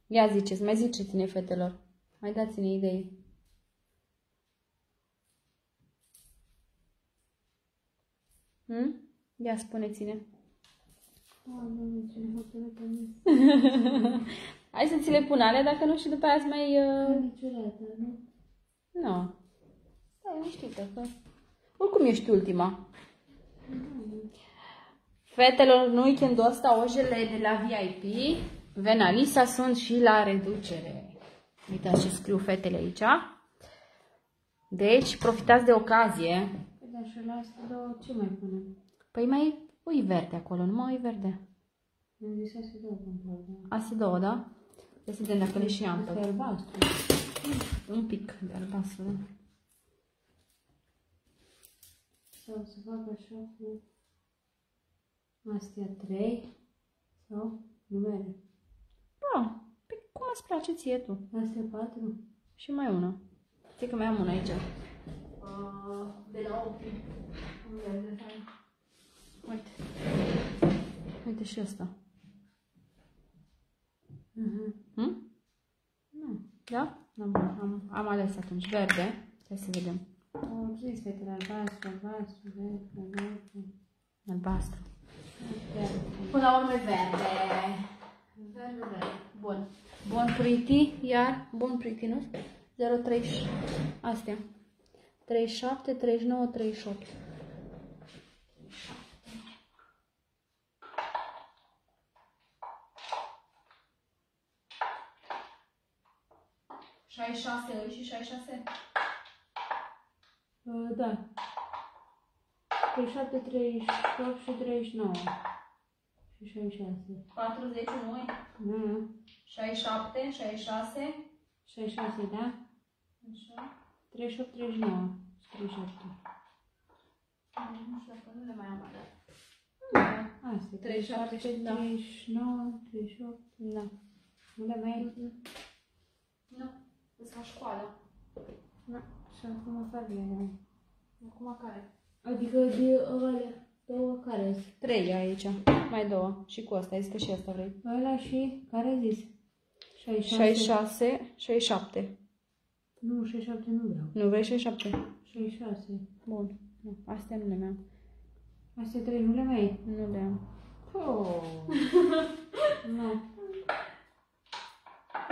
Ia ziceți, mai ziceți-ne, fetelor. Mai dați-ne idei. Hmm? Ia spuneți-ne. Oh, nu, ce ne hotărât pe mine. *laughs* Hai să ți le pun alea, dacă nu și după aia îți mai... Uh... Niciodată, nu? Nu. Stai liniștită, că... Oricum ești ultima. Fetelor, în weekendul ăsta, ojele de la VIP, Venalisa, sunt și la reducere. Uitați ce scriu fetele aici. Deci, profitați de ocazie. Păi da, și la astea două ce mai punem? Păi mai ui verde acolo, numai ui verde. Mi-am zis astea două cumpăr, da. Astea două, da? Ia să vedem dacă le și am Asta e pe albastru. un pic de albastru. da. Sau să fac așa cu astea trei sau numere. Da, pe cum îți place ție tu? Astea patru. Și mai una. Știi că mai am una aici. Uh, de la Opi. Un verde fain. Uite. Uite și asta. Mhm. Hm? Nu. Da? Am, am, am ales atunci verde. Hai să vedem. Au zis fetele albastru, albastru, verde, verde. Albastru. Verde. Până la urmă verde. Verde, verde. Bun. Bun pretty, iar bun pretty, nu? 030. Astea. 37, 39, 38. Șaizeci șase îi și șaizeci șase? Uh, da. 37, 38 și 39. Și 66. 40 nu îi? Nu. 67, 66. 66, da? Așa. 38, 39. 37. Nu știu dacă nu le mai am alea. Astea. 37, 37, da. 39, 38. Da. Nu le mai ai? Nu, sunt la școală. Nu. Și acum care le ai? Acum care? Adică de alea două care sunt? Trei aici, mai două. Și cu asta, ai zis că și asta vrei. Ăla și, care ai zis? 66. 66, 67. Nu, 67 nu vreau. Nu vrei 67? 66. Bun. Nu, astea nu le mai am. Astea trei nu le mai ai? Nu le am. Oh. *laughs* nu.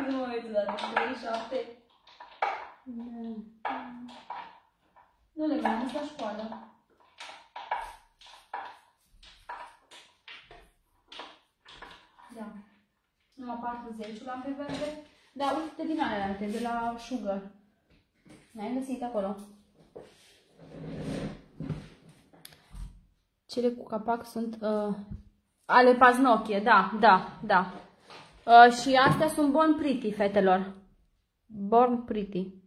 Nu mă uit la 37. Da. Nu le mai am, sunt la școală. Da. Numai 40 l-am pe verde. Da, uite din alea alte, de la Sugar. N-ai găsit acolo? Cele cu capac sunt uh, ale paznochie, da, da, da. Uh, și astea sunt Born Pretty, fetelor. Born Pretty.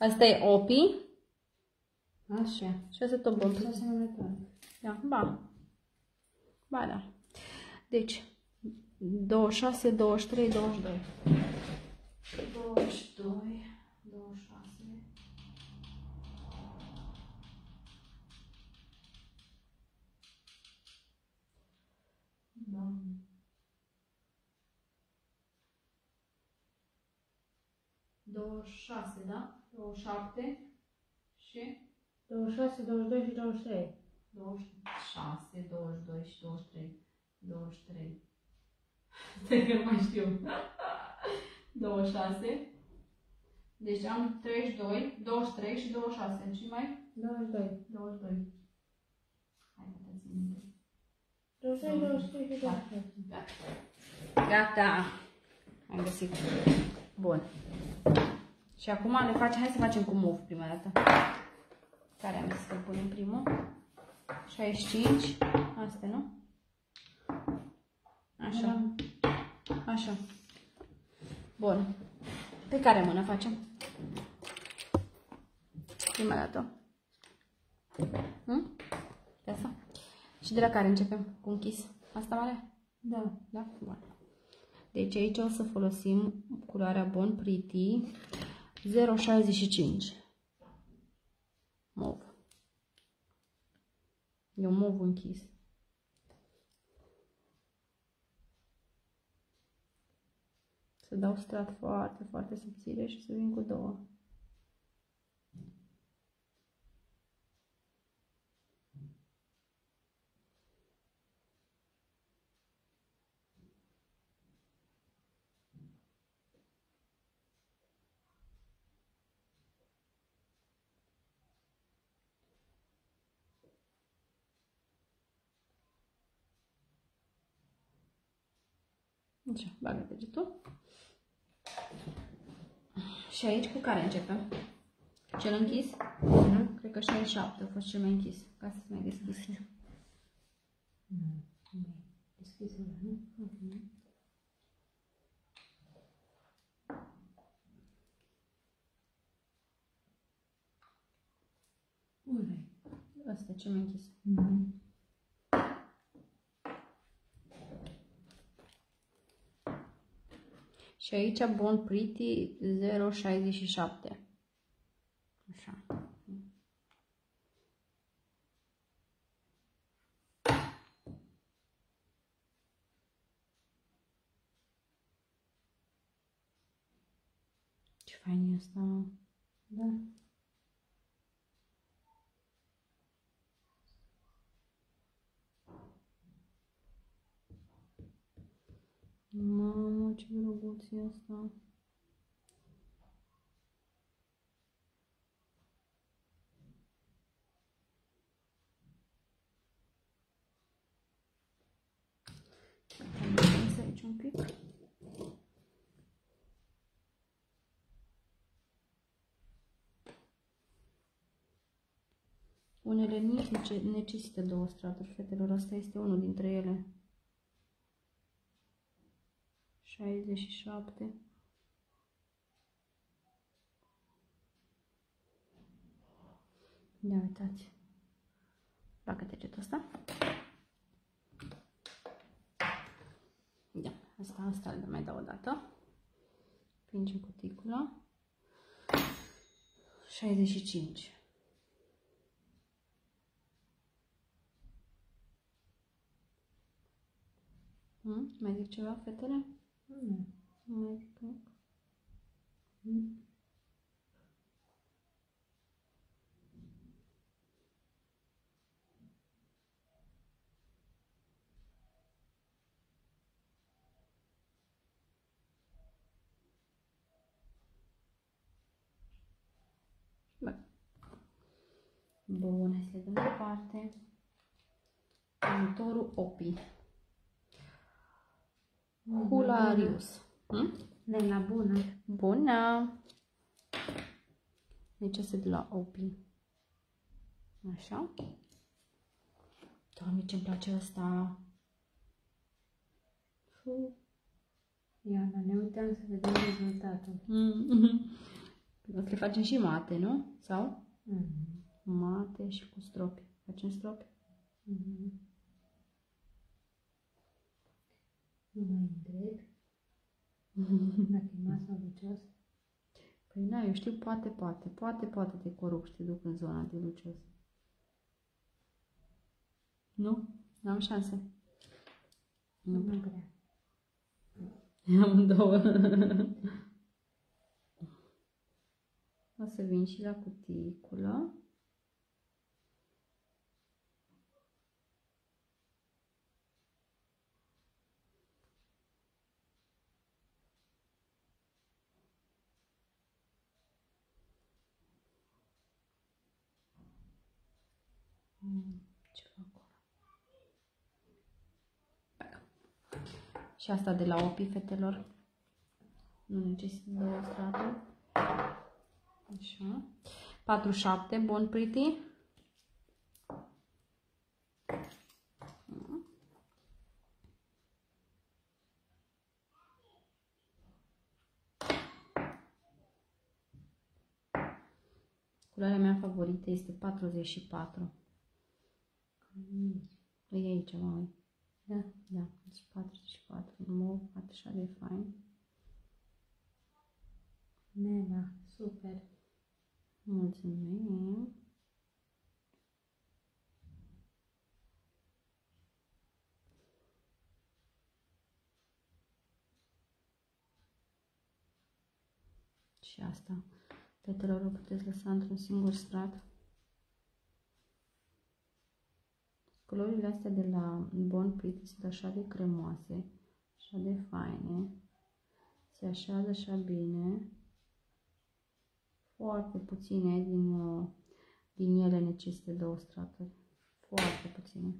Asta e Opi. Așa. Și asta tot bun. Sunt asemănătoare. Da, ba. Ba da. Deci, 26, 23, 22. 22, 26. Da. Două șase, da? Două șapte și 26, 22 și 23. 26, 22 și 23. 23. *laughs* Stai că nu mai știu. *laughs* 26. Deci am 32, 23 și 26. Și mai? 22. 22. Hai că te țin minte. 23, 23 și 26. Gata. Am găsit. Bun. Și acum le facem, hai să facem cu move prima dată. Care am zis să punem primul? 65. Asta, nu? Așa. Așa. Bun. Pe care mână facem? Prima dată. Hm? Pe asta? Și de la care începem? Cu închis? Asta mare? Da. Da? Bun. Deci aici o să folosim culoarea Bon Pretty 065. Mov. E un mov închis. Să dau strat foarte, foarte subțire și să vin cu două. Așa, bagă degetul. Și aici cu care începem? Cel închis? Nu? Cred că 67 a fost cel mai închis. Ca să mai deschis. Nu. Deschis ăla, nu? Mhm. Ăla e. Asta e cel mai închis. Mhm. Și aici Bon Pretty 067. Așa. Ce fain e asta. mă. Da. Mamă, ce drăguț e asta. Am prins aici un pic. Unele nici nu ce- necesită două straturi, fetelor. Asta este unul dintre ele. 67. Ia uitați. Bagă degetul ăsta. Da, asta, asta le mai dau o dată. Pringem cuticula. 65. Hmm? Mai zic ceva, fetele? Nu. Nu mai zic nimic. Mhm. Bă. Bun, hai să le dăm deoparte. Următorul Opi. Hularius. Hmm? Nela bună. Bună! Deci este de la Opi. Așa. Doamne, ce-mi place asta! Fu. Iana, ne uităm să vedem rezultatul. Mm-hmm. O să le facem și mate, nu? Sau? Mhm. mate și cu stropi. Facem stropi? Mhm. Nu mai întreb dacă e masa lucios. Păi na, eu știu, poate, poate, poate, poate te corup și te duc în zona de lucios. Nu? N-am șanse. Nu mai vrea. Am două. *laughs* o să vin și la cuticulă. Mm, ce fac acolo? Și asta de la opii fetelor. Nu necesită două straturi. Așa. 47, Bon Pretty. Culoarea mea favorită este 44. E aici, mă uit. Da. Da, deci 44. Mov, așa de fain. Nena, super. Mulțumim. Și asta. Fetelor, o puteți lăsa într-un singur strat. Culorile astea de la Bon Pretty sunt așa de cremoase, așa de faine. Se așează așa bine. Foarte puține din, uh, din ele necesită două straturi. Foarte puține.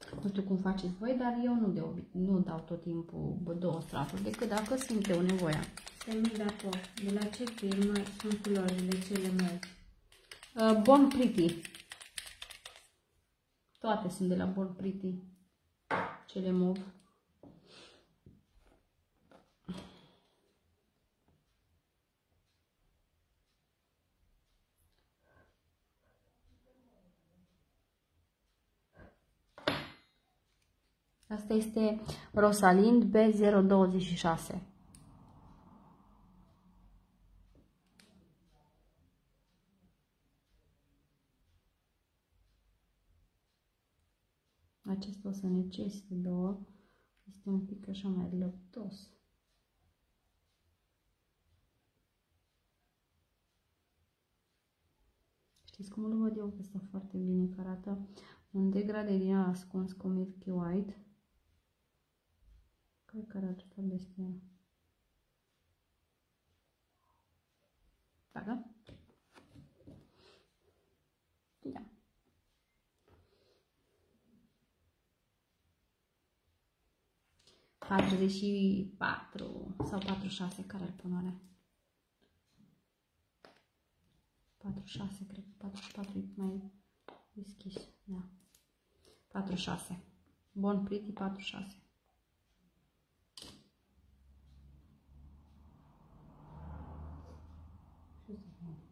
Dacă. Nu știu cum faceți voi, dar eu nu, de obi- nu dau tot timpul bă, două straturi, decât dacă simt eu nevoia. Semnul de acord. De la ce firmă sunt culorile cele mai? Uh, bon Pretty. Toate sunt de la Bon Pretty. Cele mov. Asta este Rosalind B026. Acesta o să necesite două. Este un pic așa mai lăptos. Știți cum îl văd eu pe ăsta foarte bine, că arată un degrade din ăla ascuns cu Milky White. Cred că arată bestia. Da, da? Da. Patruzeci și patru sau patru șase, care îl pun oare? 46, cred că 44 e mai deschis, da. 46. Bon Pretty 46.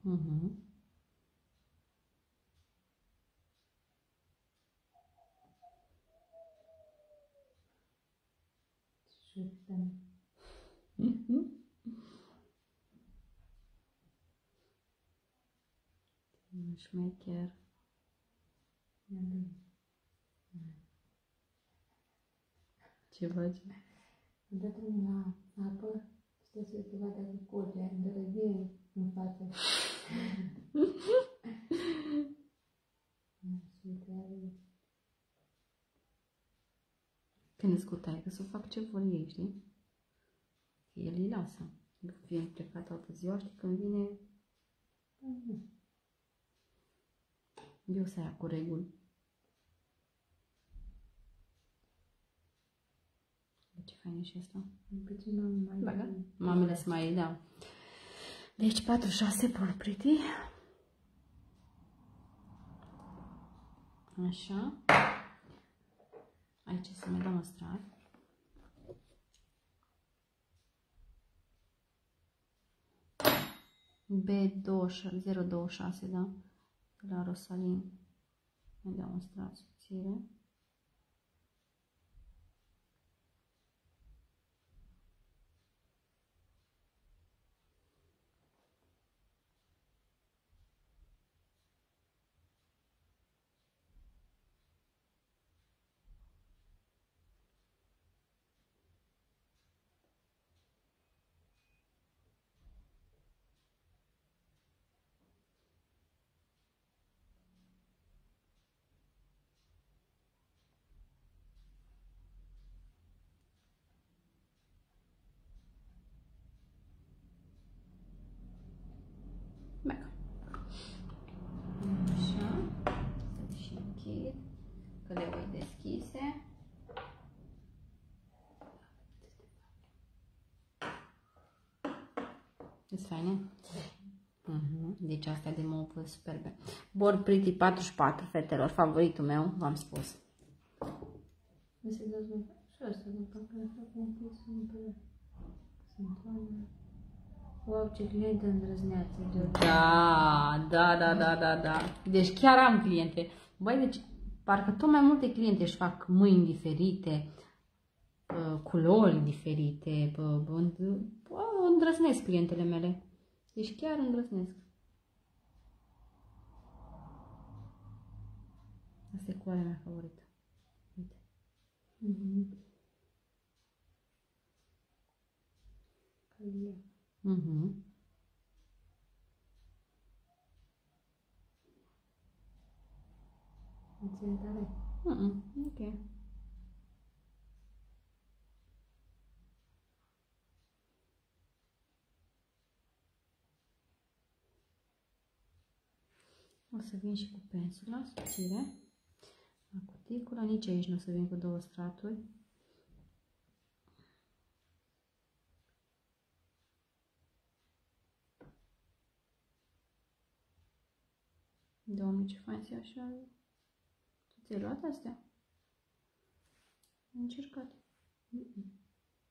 Mhm. Șutem. Șmecher. Ce faci? Odată la apă, stă să te vadă că curge, de revie în față. Când îți scutai, că să fac ce vor ei, știi? El îi lasă. Eu fie plecat toată ziua, știi, când vine, eu să ia cu reguli. Ce fain e și asta. Puțin mai mai... Baga? Mamele să mai da. Deci 46 Paul Pretty. Așa. Aici să mai dăm un strat. B026, da? De la Rosalin. Mai dau un strat subțire. Bine. Așa. Să și închid. Că le voi deschise. Sunt faine? Mhm. Deci astea de mov superbe. Bor Pretty 44, fetelor, favoritul meu, v-am spus. Nu se dă și asta, după care fac un pic sunt sunt oameni. Wow, ce clientă îndrăzneață de Da, da, da, da, da, da. Deci chiar am cliente. Băi, deci parcă tot mai multe cliente își fac mâini diferite, uh, culori diferite, bă, bă, bă, îndrăznesc clientele mele. Deci chiar îndrăznesc. Asta e culoarea mea favorită. Uite. Mhm. Calia. Mhm. Îți e tare? Mhm. Ok. O să vin și cu pensula subțire la cuticula, nici aici nu o să vin cu două straturi. Două mici fancy așa. Tu ți-ai luat astea? Am încercat. Mm-mm.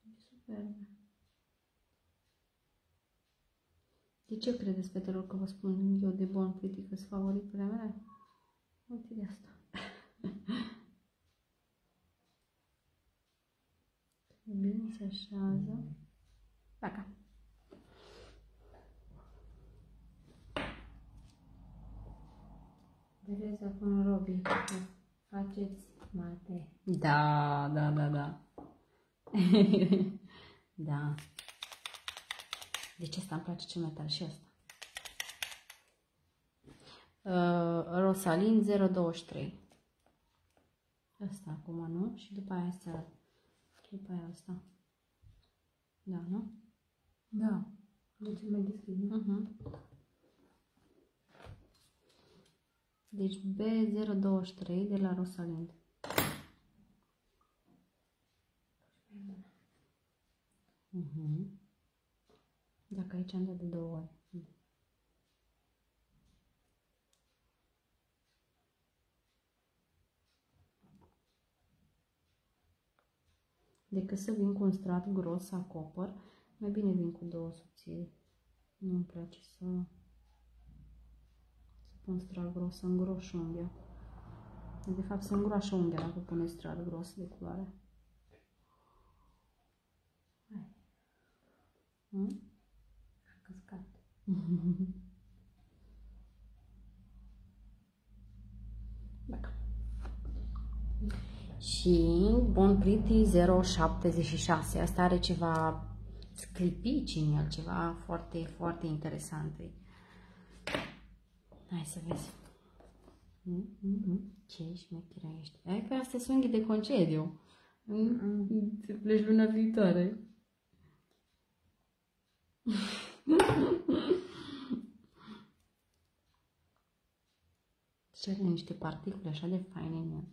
E superbe. De ce credeți, fetelor, că vă spun eu de Born Pretty că sunt favoritele mele? Uite de asta. *laughs* Bine se așează. Gata. Vedeți acum, Robi, că faceți mate. Da, da, da, da. *laughs* da. Deci asta îmi place cel mai tare și asta. Uh, Rosalin 023. Asta acum, nu? Și după aia asta. După aia asta. Da, nu? Da. Deci mai deschid, nu? Uh-huh. Deci B023 de la Rosalind. Uh-huh. Dacă aici am dat de două ori. Decât să vin cu un strat gros să acopăr, mai bine vin cu două subțiri. Nu-mi place să, să pun strat gros, să îngroș unghia. De fapt, se îngroașă unghia dacă pune strat gros de culoare. Hmm? A *laughs* căscat. Dacă. Și Bon Pretty 076. Asta are ceva sclipici în el, ceva foarte, foarte interesant. Hai să vezi. Mm, mm, mm. Ce șmecheră ești. Hai că astea sunt unghii de concediu. Mm, Te pleci luna viitoare. *laughs* Și are niște particule așa de faine în el.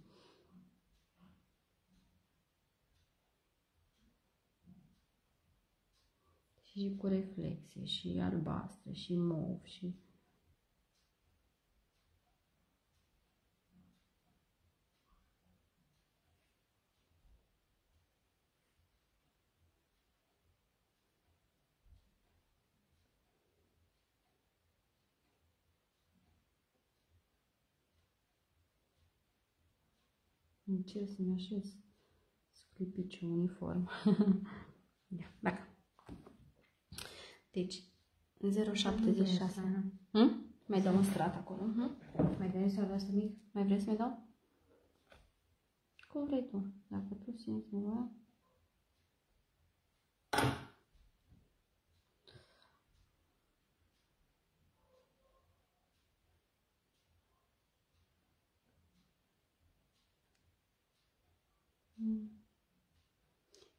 Și cu reflexe, și albastre, și mov, și... Încerc să-mi așez sclipiciul uniform. *laughs* Ia, dacă. Deci, 0,76. Hm? Mai dau un strat acolo. Hm? Mai dai sau asta mic? Mai vreți să mai dau? Cum vrei tu. Dacă tu simți nevoia.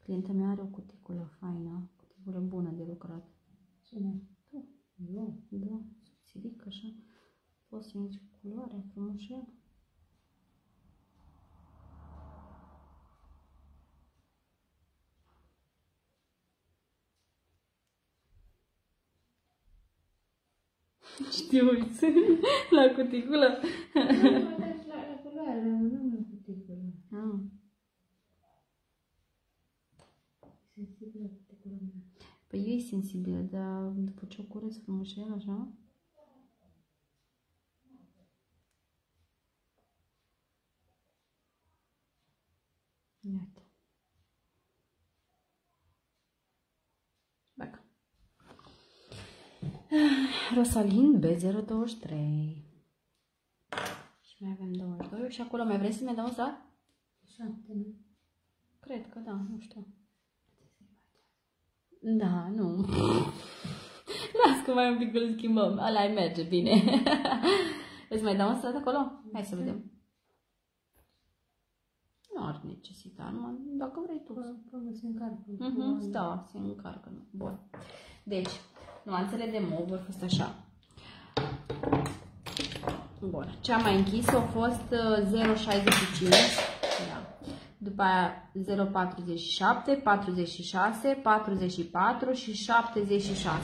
Clienta mea are o cuticulă faină, cuticulă bună de lucrat. Cine? Tu, Eu. da, subțiric așa. Poți să intri cu culoarea, frumușel. Știu, *laughs* uiți, la cuticulă. Nu, mă dai la, la culoare, nu la cuticulă. Ah. Sensibilă cuticulă mea. Păi e sensibilă, dar după ce o curăț frumușel, așa, Iată. Dacă. Rosalin B023. Și mai avem 22. Și acolo mai vrei să mai dau da? Șapte, nu? Cred că da, nu știu. Da, nu. *laughs* Las că mai un pic îl schimbăm. Ăla merge bine. *laughs* Îți mai dau un strat acolo? Hai să vedem. Nu are necesitate, numai dacă vrei tu. Până, până se încarcă. Mhm, da, se încarcă. Bun. Deci, nuanțele de mov au fost așa. Bun. Cea mai închisă a fost uh, 0,65. Da. După aia 0,47, 46, 44 și 76.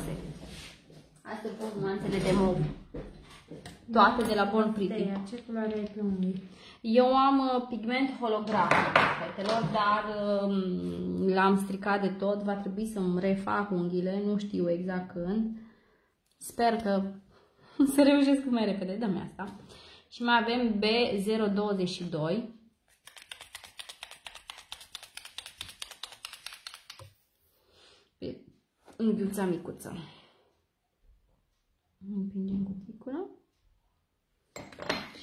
Astea au fost nuanțele de mov. Toate de la Born Pretty. Teia, ce culoare ai pe unghii? Eu am uh, pigment holografic, fetelor, dar um, l-am stricat de tot. Va trebui să-mi refac unghiile, nu știu exact când. Sper că *laughs* să reușesc mai repede. Dă-mi asta. Și mai avem B022. Pe unghiuța micuță. Împingem cuticula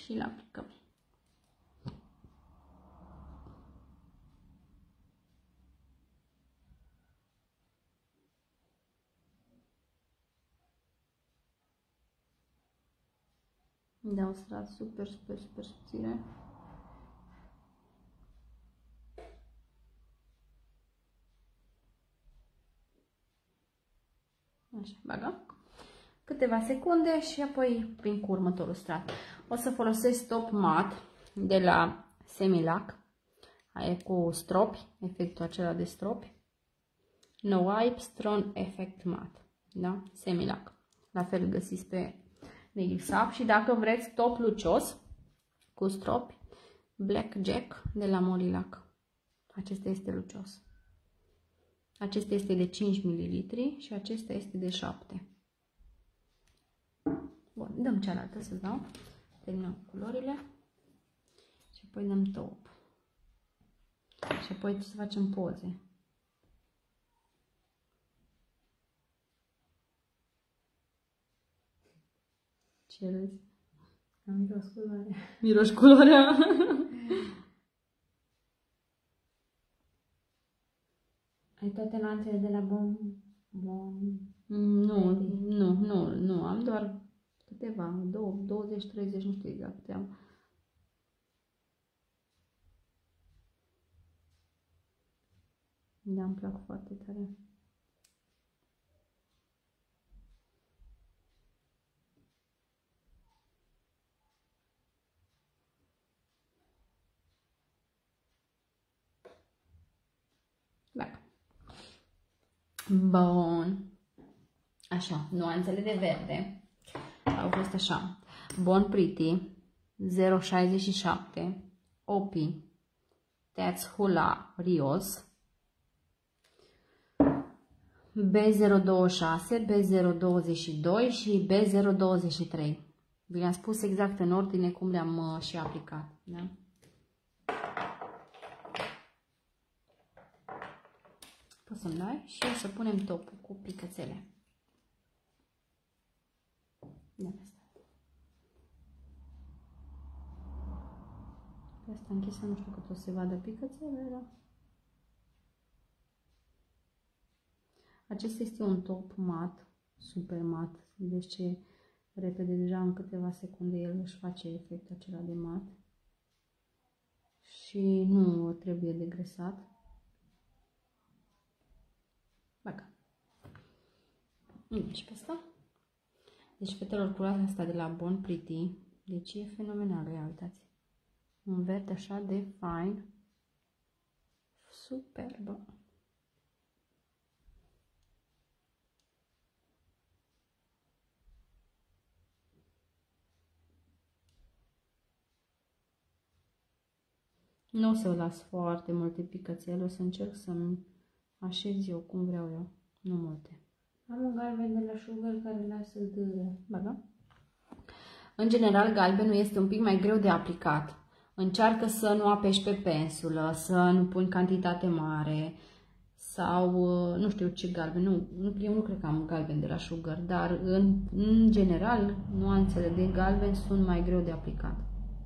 și l aplicăm. Da, un strat super, super, super subțire. Așa, bagă. Câteva secunde și apoi vin cu următorul strat. O să folosesc top mat de la Semilac. Aia e cu stropi, efectul acela de stropi. No Wipe Strong Effect Matte. Da? Semilac. La fel găsiți pe nail sap și dacă vreți top lucios cu stropi, Black Jack de la Molilac. Acesta este lucios. Acesta este de 5 ml și acesta este de 7. Bun, dăm cealaltă să dau. Terminăm cu culorile. Și apoi dăm top. Și apoi să facem poze. Ce râzi? Am miros culoare. Miroși culoarea. *laughs* Ai toate nuanțele de la Bon... Bon... nu, nu, nu, nu. Am doar câteva, 20, 30, nu știu exact câte am. Da, îmi plac foarte tare. Dacă. Bun. Așa, nuanțele de verde au fost așa. Bon Pretty 067 Opi That's Hula Rios B026, B022 și B023. Vi le-am spus exact în ordine cum le-am uh, și aplicat. Da? Poți să-mi dai și o să punem topul cu picățele. Da, asta. Pe asta închisă, nu știu cât o să se vadă picățele, dar... Acesta este un top mat, super mat, deci ce repede, deja în câteva secunde el își face efectul acela de mat și nu trebuie degresat. Baga. Deci pe asta. Deci fetelor culoarea asta de la Bon Pretty, deci e fenomenal, ia uitați. Un verde așa de fain, superbă. Nu o să las foarte multe picățele, o să încerc să-mi așez eu cum vreau eu, nu multe. Am un galben de la Sugar care lasă dâră. Ba da? În general, galbenul este un pic mai greu de aplicat. Încearcă să nu apeși pe pensulă, să nu pui cantitate mare sau nu știu ce galben. Nu, eu nu cred că am galben de la Sugar, dar în, în general, nuanțele de galben sunt mai greu de aplicat.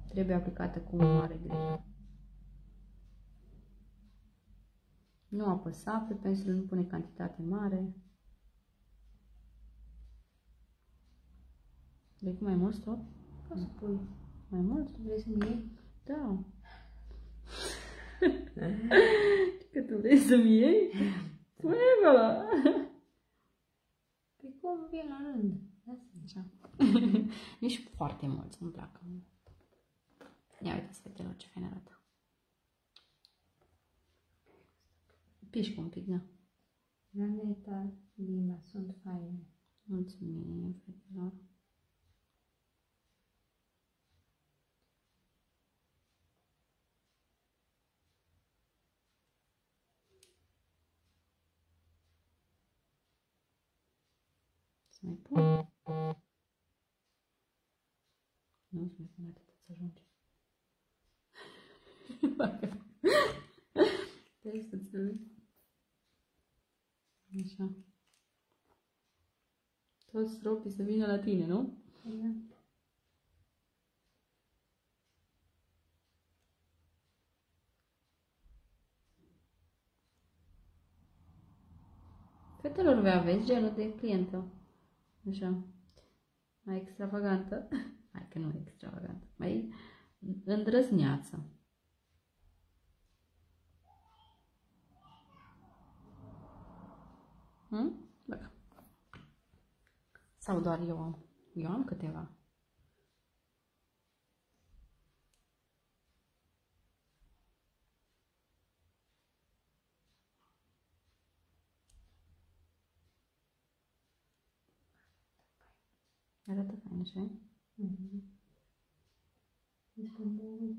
Trebuie aplicată cu mare grijă. Nu apăsa pe pensul, nu pune cantitate mare. Vrei cu mai mult stop? Poți să pui. Mai mult? Vrei să-mi iei? Da. *laughs* Că tu vrei să-mi iei? Pune acolo. Păi cum vin la rând? Așa. *laughs* Nici foarte mult, nu-mi plac. Ia uitați, fetelor, ce fain arată. Pișcă un pic, da. Raneta, Lima, sunt faine. Mulțumim, fetelor. Să mai pun. Nu, să mai pun atât să ajunge. *laughs* Trebuie să înțelegi. Așa. Toți stropii să vină la tine, nu? Da. Fetelor, voi aveți genul de clientă. Așa. Mai extravagantă. *laughs* Hai că nu e extravagantă. Mai îndrăzneață. Hmm? Bă. Sau doar eu am? Eu am câteva. Arată fain, așa Mhm. Este bun.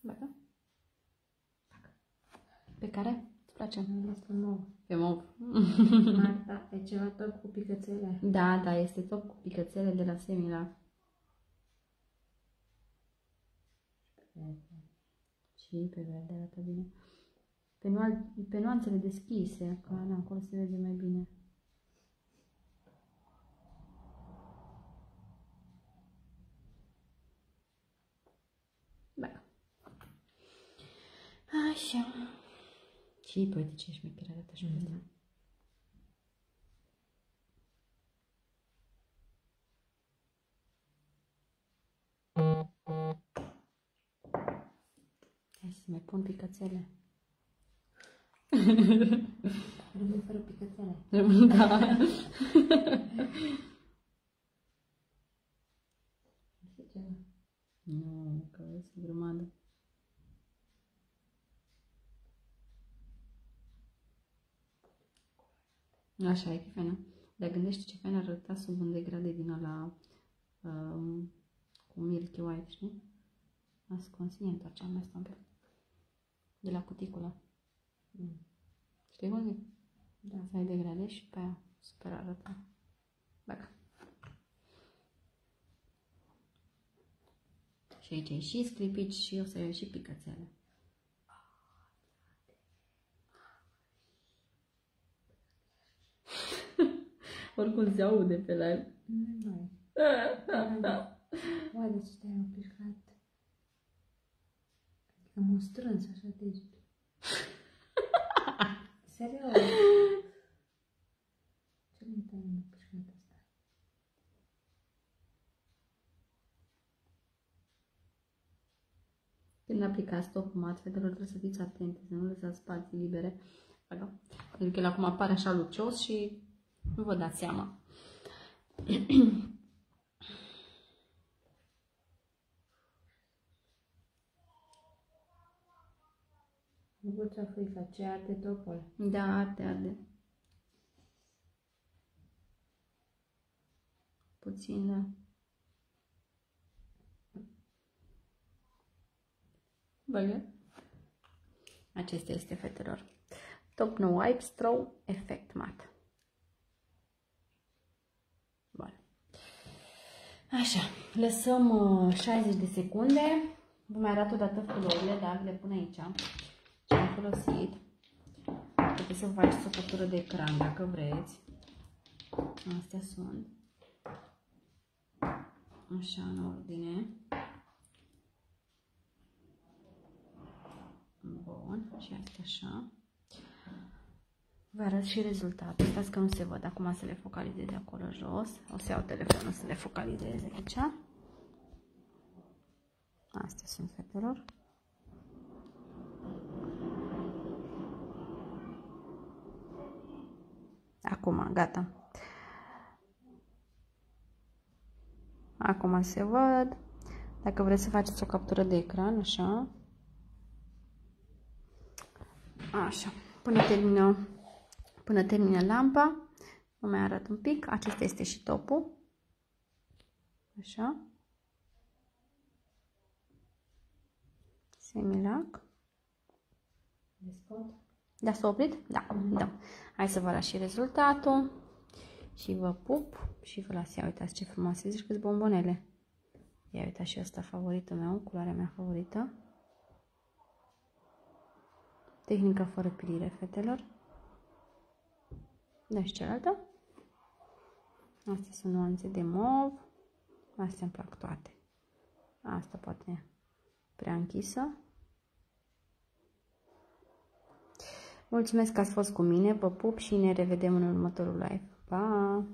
Bagă. Pe care? Îți place? Este nou. Pe mov. Marta, *laughs* e ceva tot cu picățele. Da, da, este top cu picățele de la Semila. Și pe verde arată bine. Pe, nual, pe nuanțele deschise, că na, acolo se vede mai bine. Da. Așa. Și pe uite ce șmecher arată și pe asta. Hai să mai pun picățele. Rămân fără picățele. *laughs* Da. *laughs* Este ceva. Nu, că vezi o grămadă. Așa e, faină. Dar gândește ce fain arăta sub un degrade din ăla um, cu Milky White, știi? Ascuns, mie întorceam asta un pic. De la cuticula. Mm. Știi cum zic? Da. Să ai degrade și pe aia super arăta. Bacă. Și aici e și sclipici și o să iau și picățele. Oricum se aude pe live. Nu mai. Oare de ce te-ai aplicat? Adică m-a strâns așa degetul. *laughs* Serios. Ce nu te-ai aplicat asta? Când aplicați top mat, fetelor trebuie să fiți atente, să nu lăsați spații libere. Așa. Pentru că el acum apare așa lucios și nu vă dați seama. Nu pot să frica, ce arde topul. Da, arde, arde. Puțin, da. Băgă? Acesta este, fetelor. Top No Wipe Straw Effect Matte. Bun. Așa, lăsăm uh, 60 de secunde. Vă mai arăt o dată florile, da, le pun aici. Ce am folosit. Puteți să faceți o captură de ecran dacă vreți. Astea sunt. Așa, în ordine. Bun, și astea așa. Vă arăt și rezultatul. Stați că nu se văd. Acum să le focalizez acolo jos. O să iau telefonul să le focalizez aici. Astea sunt fetelor. Acum, gata. Acum se văd. Dacă vreți să faceți o captură de ecran, așa. Așa. Până termină, până termină lampa, vă mai arăt un pic. Acesta este și topul. Așa. Semilac. Descot? Da, s-a oprit? Da, da. Hai să vă las și rezultatul. Și vă pup și vă las. Ia uitați ce frumoase zici câți bombonele. Ia uitați și asta favoritul meu, culoarea mea favorită. Tehnica fără pilire, fetelor. Da, și cealaltă. Astea sunt nuanțe de mov. Astea îmi plac toate. Asta poate prea închisă. Mulțumesc că ați fost cu mine, vă pup și ne revedem în următorul live. Pa!